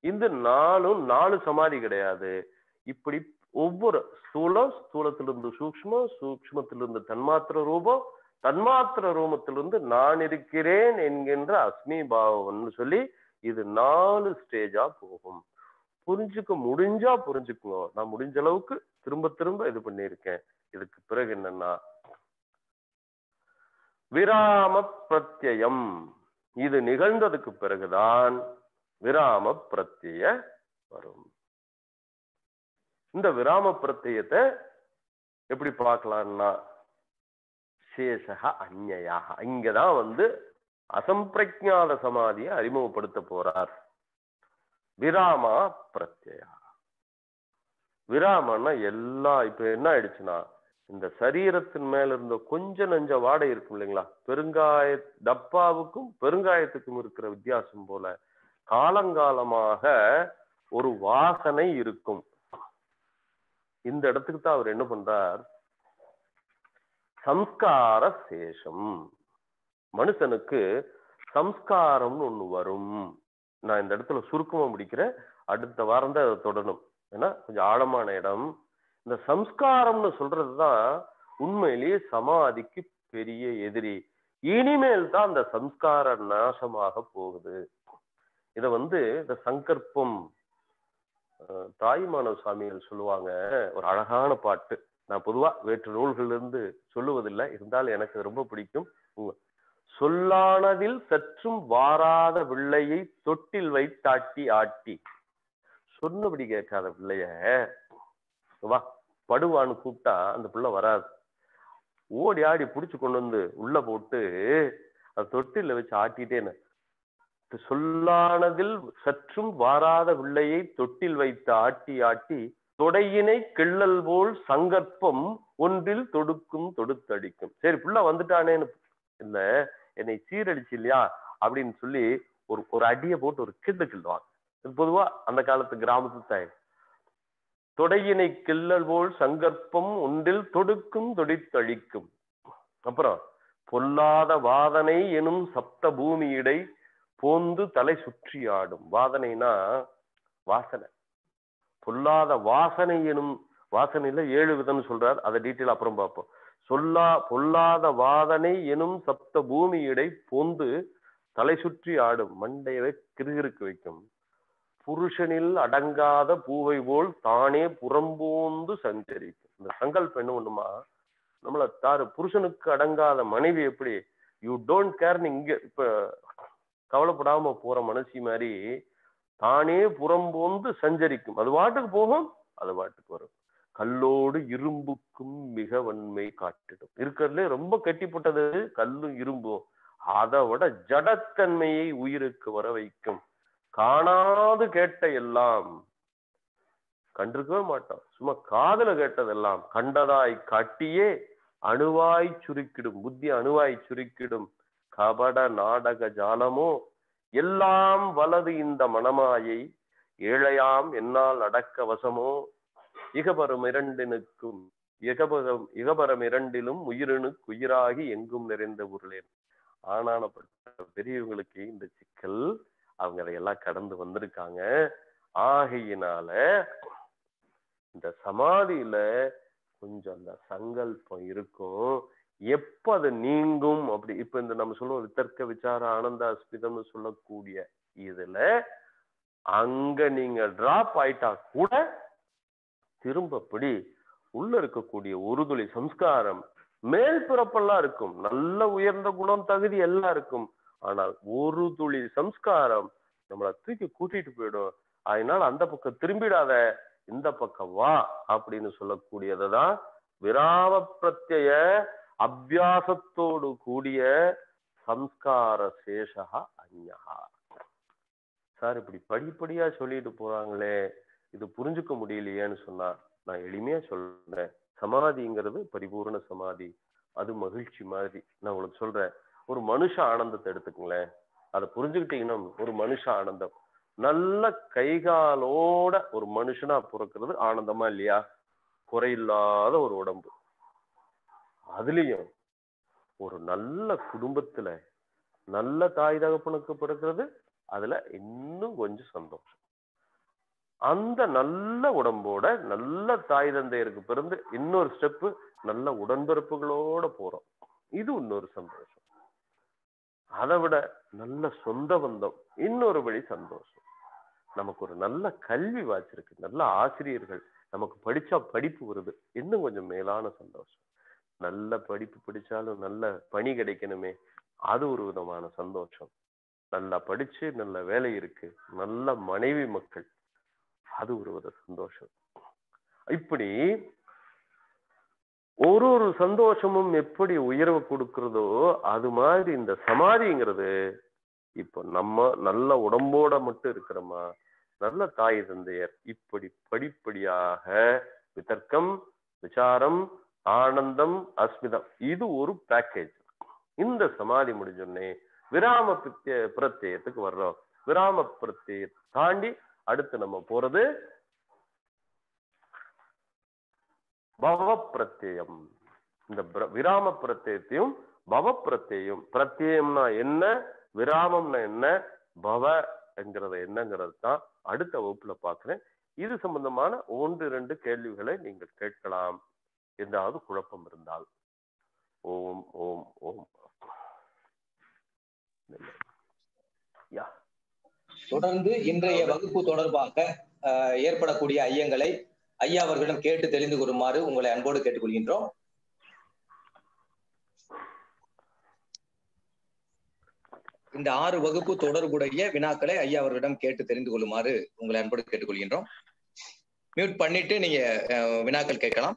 இந்த நாலும் நாலு சமாதி கிடையாது. இப்படி ஒவ்வொரு ஸ்தூலம் ஸ்தூலத்திலிருந்து சூக்ஷ்மம் சூக்ஷ்மத்திலிருந்து தன்மாத்திர ரூபம் தன்மாத்திர ரூபத்திலிருந்து நான் இருக்கிறேன் என்கின்ற அஸ்மி பாவம்னு சொல்லி இது நாலு ஸ்டேஜா போகும். புரிஞ்சுக்க முடிஞ்சா புரிஞ்சுக்குங்க நான் முடிஞ்ச அளவுக்கு திரும்ப திரும்ப இது பண்ணியிருக்கேன். இதுக்கு பிறகு என்னன்னா விராம பிரத்யம் இது நிகழ்ந்ததுக்கு பிறகுதான் விராம பிரத்யய வரும். இந்த விராம பிரத்யத்தை எப்படி பார்க்கலாம்னா சேஷக அந்நயாக இங்கதான் வந்து அசம்பிரஜாத சமாதியை அறிமுகப்படுத்த போறார். விராமா பிரத்யா விராமன்னா எல்லா இப்ப என்ன ஆயிடுச்சுன்னா இந்த சரீரத்தின் மேல இருந்த கொஞ்ச நஞ்ச வாடை இருக்கும் இல்லைங்களா? பெருங்காய டப்பாவுக்கும் பெருங்காயத்துக்கும் இருக்கிற வித்தியாசம் போல காலங்காலமாக ஒரு வாசனை இருக்கும். இந்த இடத்துக்கு தான் அவர் என்ன பண்றார்? சம்ஸ்கார சேஷம். மனுஷனுக்கு சம்ஸ்காரம்னு ஒண்ணு வரும். நான் இந்த இடத்துல சுருக்கமா முடிக்கிறேன். அடுத்த வாரம் தான் அதை தொடரும் ஏன்னா கொஞ்சம் ஆழமான இடம். இந்த சம்ஸ்காரம்னு சொல்றதுதான் உண்மையிலேயே சமாதிக்கு பெரிய எதிரி. இனிமேல் தான் அந்த சம்ஸ்கார நாசமாக போகுது. இதை வந்து இந்த சங்கற்பம் தாய்மானவ தாயுமானவ சுவாமிகள் சொல்லுவாங்க. ஒரு அழகான பாட்டு. நான் பொதுவா வேற்று நூல்களிலிருந்து சொல்லுவதில்லை. இருந்தாலும் எனக்கு ரொம்ப பிடிக்கும். சொல்லானதில் சற்றும் வாராத பிள்ளையை தொட்டில் வைத்தாட்டி ஆட்டி. சொன்னபடி கேட்காத பிள்ளைய வா படுவான்னு கூப்பிட்டா அந்த பிள்ளை வராது. ஓடி ஆடி புடிச்சு கொண்டு வந்து உள்ள போட்டு அது தொட்டில வச்சு ஆட்டிட்டேன்னு சொல்லானதில் சற்றும் வாராத வில்லையை தொட்டில் வைத்து ஆட்டி ஆட்டி தொடையினை கிள்ளல் போல் சங்கற்பம் ஒன்றில் தொடுக்கும் தொடுத்தடிக்கும். சரி புள்ள வந்துட்டானேன்னு இல்ல என்னை சீரடிச்சு இல்லையா அப்படின்னு சொல்லி ஒரு ஒரு அடியை போட்டு ஒரு கிண்டு கிள்ளுவாங்க இது பொதுவா அந்த காலத்து கிராமத்து தாய் தொடையினை கிள்ளல் போல் சங்கற்பம் ஒன்றில் தொடுக்கும் தொடித்தழிக்கும் அப்புறம் பொல்லாத வாதனை எனும் சப்த பூமியிடை போந்து தலை சுற்றி ஆடும். வாதனைனா வாசனை. பொல்லாத வாசனை எனும் வாசனையில ஏழு விதம்னு சொல்றார். அதை டீட்டெயில் அப்புறம் பார்ப்போம். சொல்லா பொல்லாத வாதனை எனும் சப்த பூமியிடை போந்து தலை சுற்றி ஆடும். மண்டையவை கிருகிருக்கு வைக்கும். புருஷனில் அடங்காத பூவை போல் தானே புறம்போந்து சஞ்சரிக்கும். இந்த சங்கல்பம் என்ன ஒண்ணுமா? நம்மள தாரு புருஷனுக்கு அடங்காத மனைவி எப்படி? யூ டோன்ட் கேர்னு இங்க இப்ப கவலைப்படாம போற மனசி மாதிரி தானே புறம்போந்து சஞ்சரிக்கும். அது வாட்டுக்கு போகும் அது வாட்டுக்கு வரும். கல்லோடு இரும்புக்கும் மிக வன்மை காட்டிடும். இருக்கிறதுல ரொம்ப கட்டிப்பட்டது கல்லும் இரும்பும். அதை விட ஜடத்தன்மையை உயிருக்கு வர வைக்கும். காணாது கேட்ட எல்லாம் கண்டிருக்கவே மாட்டோம். சும்மா காதுல கேட்டதெல்லாம் கண்டதாய் காட்டியே அணுவாய் சுருக்கிடும். புத்தி அணுவாய் சுருக்கிடும். கபட நாடக ஜாலமோ எல்லாம் வலது இந்த மனமாயை ஏழையாம் என்னால் அடக்க வசமோ? இகபரம் இரண்டினுக்கும் இகபரம் இகபரம் இரண்டிலும் உயிரினுக்கு உயிராகி எங்கும் நிறைந்த உருளேன் ஆனானப்பட்ட பெரியவங்களுக்கு இந்த சிக்கல் அவங்க அதையெல்லாம் கடந்து வந்திருக்காங்க. ஆகையினால இந்த சமாதியில கொஞ்சம் அந்த சங்கல்பம் இருக்கும். எப்ப அது நீங்கும் அப்படி இப்ப இந்த நம்ம சொல்லுவோம் வித்தர்க்க விசார ஆனந்த அஸ்மிதம் சொல்லக்கூடிய இதுல அங்க நீங்க டிராப் ஆயிட்டா கூட திரும்பப்படி உள்ள இருக்கக்கூடிய ஒரு துளி சம்ஸ்காரம் மேல் பிறப்பெல்லாம் இருக்கும். நல்ல உயர்ந்த குணம் தகுதி எல்லாம் இருக்கும். ஆனால் ஒரு துளி சம்ஸ்காரம் நம்மளை தூக்கி கூட்டிட்டு போயிடும். அதனால அந்த பக்கம் திரும்பிடாத இந்த பக்கம் வா அப்படின்னு சொல்லக்கூடியதுதான் விராம பிரத்யய அபியாசத்தோடு கூடிய சம்ஸ்கார சேஷகா அந்யகா சார் இப்படி படிப்படியா சொல்லிட்டு போறாங்களே இது புரிஞ்சுக்க முடியலையேன்னு சொன்னா நான் எளிமையா சொல்றேன். சமாதிங்கிறது பரிபூர்ண சமாதி. அது மகிழ்ச்சி மாதிரி. நான் உங்களுக்கு சொல்றேன். ஒரு மனுஷ ஆனந்தத்தை எடுத்துக்கங்களேன். அதை புரிஞ்சுக்கிட்டீங்கன்னா ஒரு மனுஷ ஆனந்தம். நல்ல கைகாலோட ஒரு மனுஷனா பிறக்கிறது ஆனந்தமா இல்லையா? குறையில்லாத ஒரு உடம்பு. அதுலயும் ஒரு நல்ல குடும்பத்துல நல்ல தாய் தகப்பனுக்கு பிறக்கிறது அதுல இன்னும் கொஞ்சம் சந்தோஷம். அந்த நல்ல உடம்போட நல்ல தாய் தந்தையருக்கு பிறந்து இன்னொரு ஸ்டெப்பு நல்ல உடன்பிறப்புகளோட போறோம். இது இன்னொரு சந்தோஷம். அதை விட நல்ல சொந்த பந்தம் இன்னொரு வழி சந்தோஷம். நமக்கு ஒரு நல்ல கல்வி வாய்ச்சிருக்கு நல்ல ஆசிரியர்கள் நமக்கு படிச்சா படிப்பு வருது இன்னும் கொஞ்சம் மேலான சந்தோஷம். நல்ல படிப்பு படிச்சாலும் நல்ல பணி கிடைக்கணுமே அது ஒரு விதமான சந்தோஷம். நல்லா படிச்சு நல்ல வேலை இருக்கு நல்ல மனைவி மக்கள் அது ஒரு வித சந்தோஷம். இப்படி ஒரு ஒரு சந்தோஷமும் எப்படி உயர்வு கொடுக்கிறதோ அது மாதிரி இந்த சமாதிங்கிறது இப்போ நம்ம நல்ல உடம்போட மட்டும் இருக்கிறோமா? நல்ல தாய் தந்தையர் இப்படி படிப்படியாக விதர்க்கம் விசாரம் ஆனந்தம் அஸ்மிதம். இது ஒரு பேக்கேஜ் இந்த சமாதி முடிஞ்சோடனே விராம பிரத்ய பிரத்யயத்துக்கு வர்றோம். விராம பிரத்யயத்தை தாண்டி அடுத்து நம்ம போறது பவ பிரத்யம் இந்த விராம பிரத்யயத்தையும் பவ பிரத்யயம். பிரத்யம்னா என்ன? விராமம்னா என்ன? பவ என்கிறத என்னங்கிறது தான் அடுத்த வகுப்புல பாக்குறேன் இது சம்பந்தமான ஒன்று இரண்டு கேள்விகளை நீங்கள் கேட்கலாம். ஏதாவது குழப்பம் இருந்தால் ஓம் ஓம் ஓம். யா. தொடர்ந்து இன்றைய வகுப்பு தொடர்பாக ஏற்படக்கூடிய ஐயங்களை ஐயா அவர்களிடம் கேட்டு தெரிந்து கொள்ளுமாறு உங்களை அன்போடு கேட்டுக்கொள்கின்றோம். இந்த ஆறு வகுப்பு தொடர்புடைய வினாக்களை ஐயா அவர்களிடம் கேட்டு தெரிந்து கொள்ளுமாறு உங்களை அன்போடு கேட்டுக்கொள்கின்றோம். மியூட் பண்ணிட்டு நீங்க வினாக்கள் கேட்கலாம்.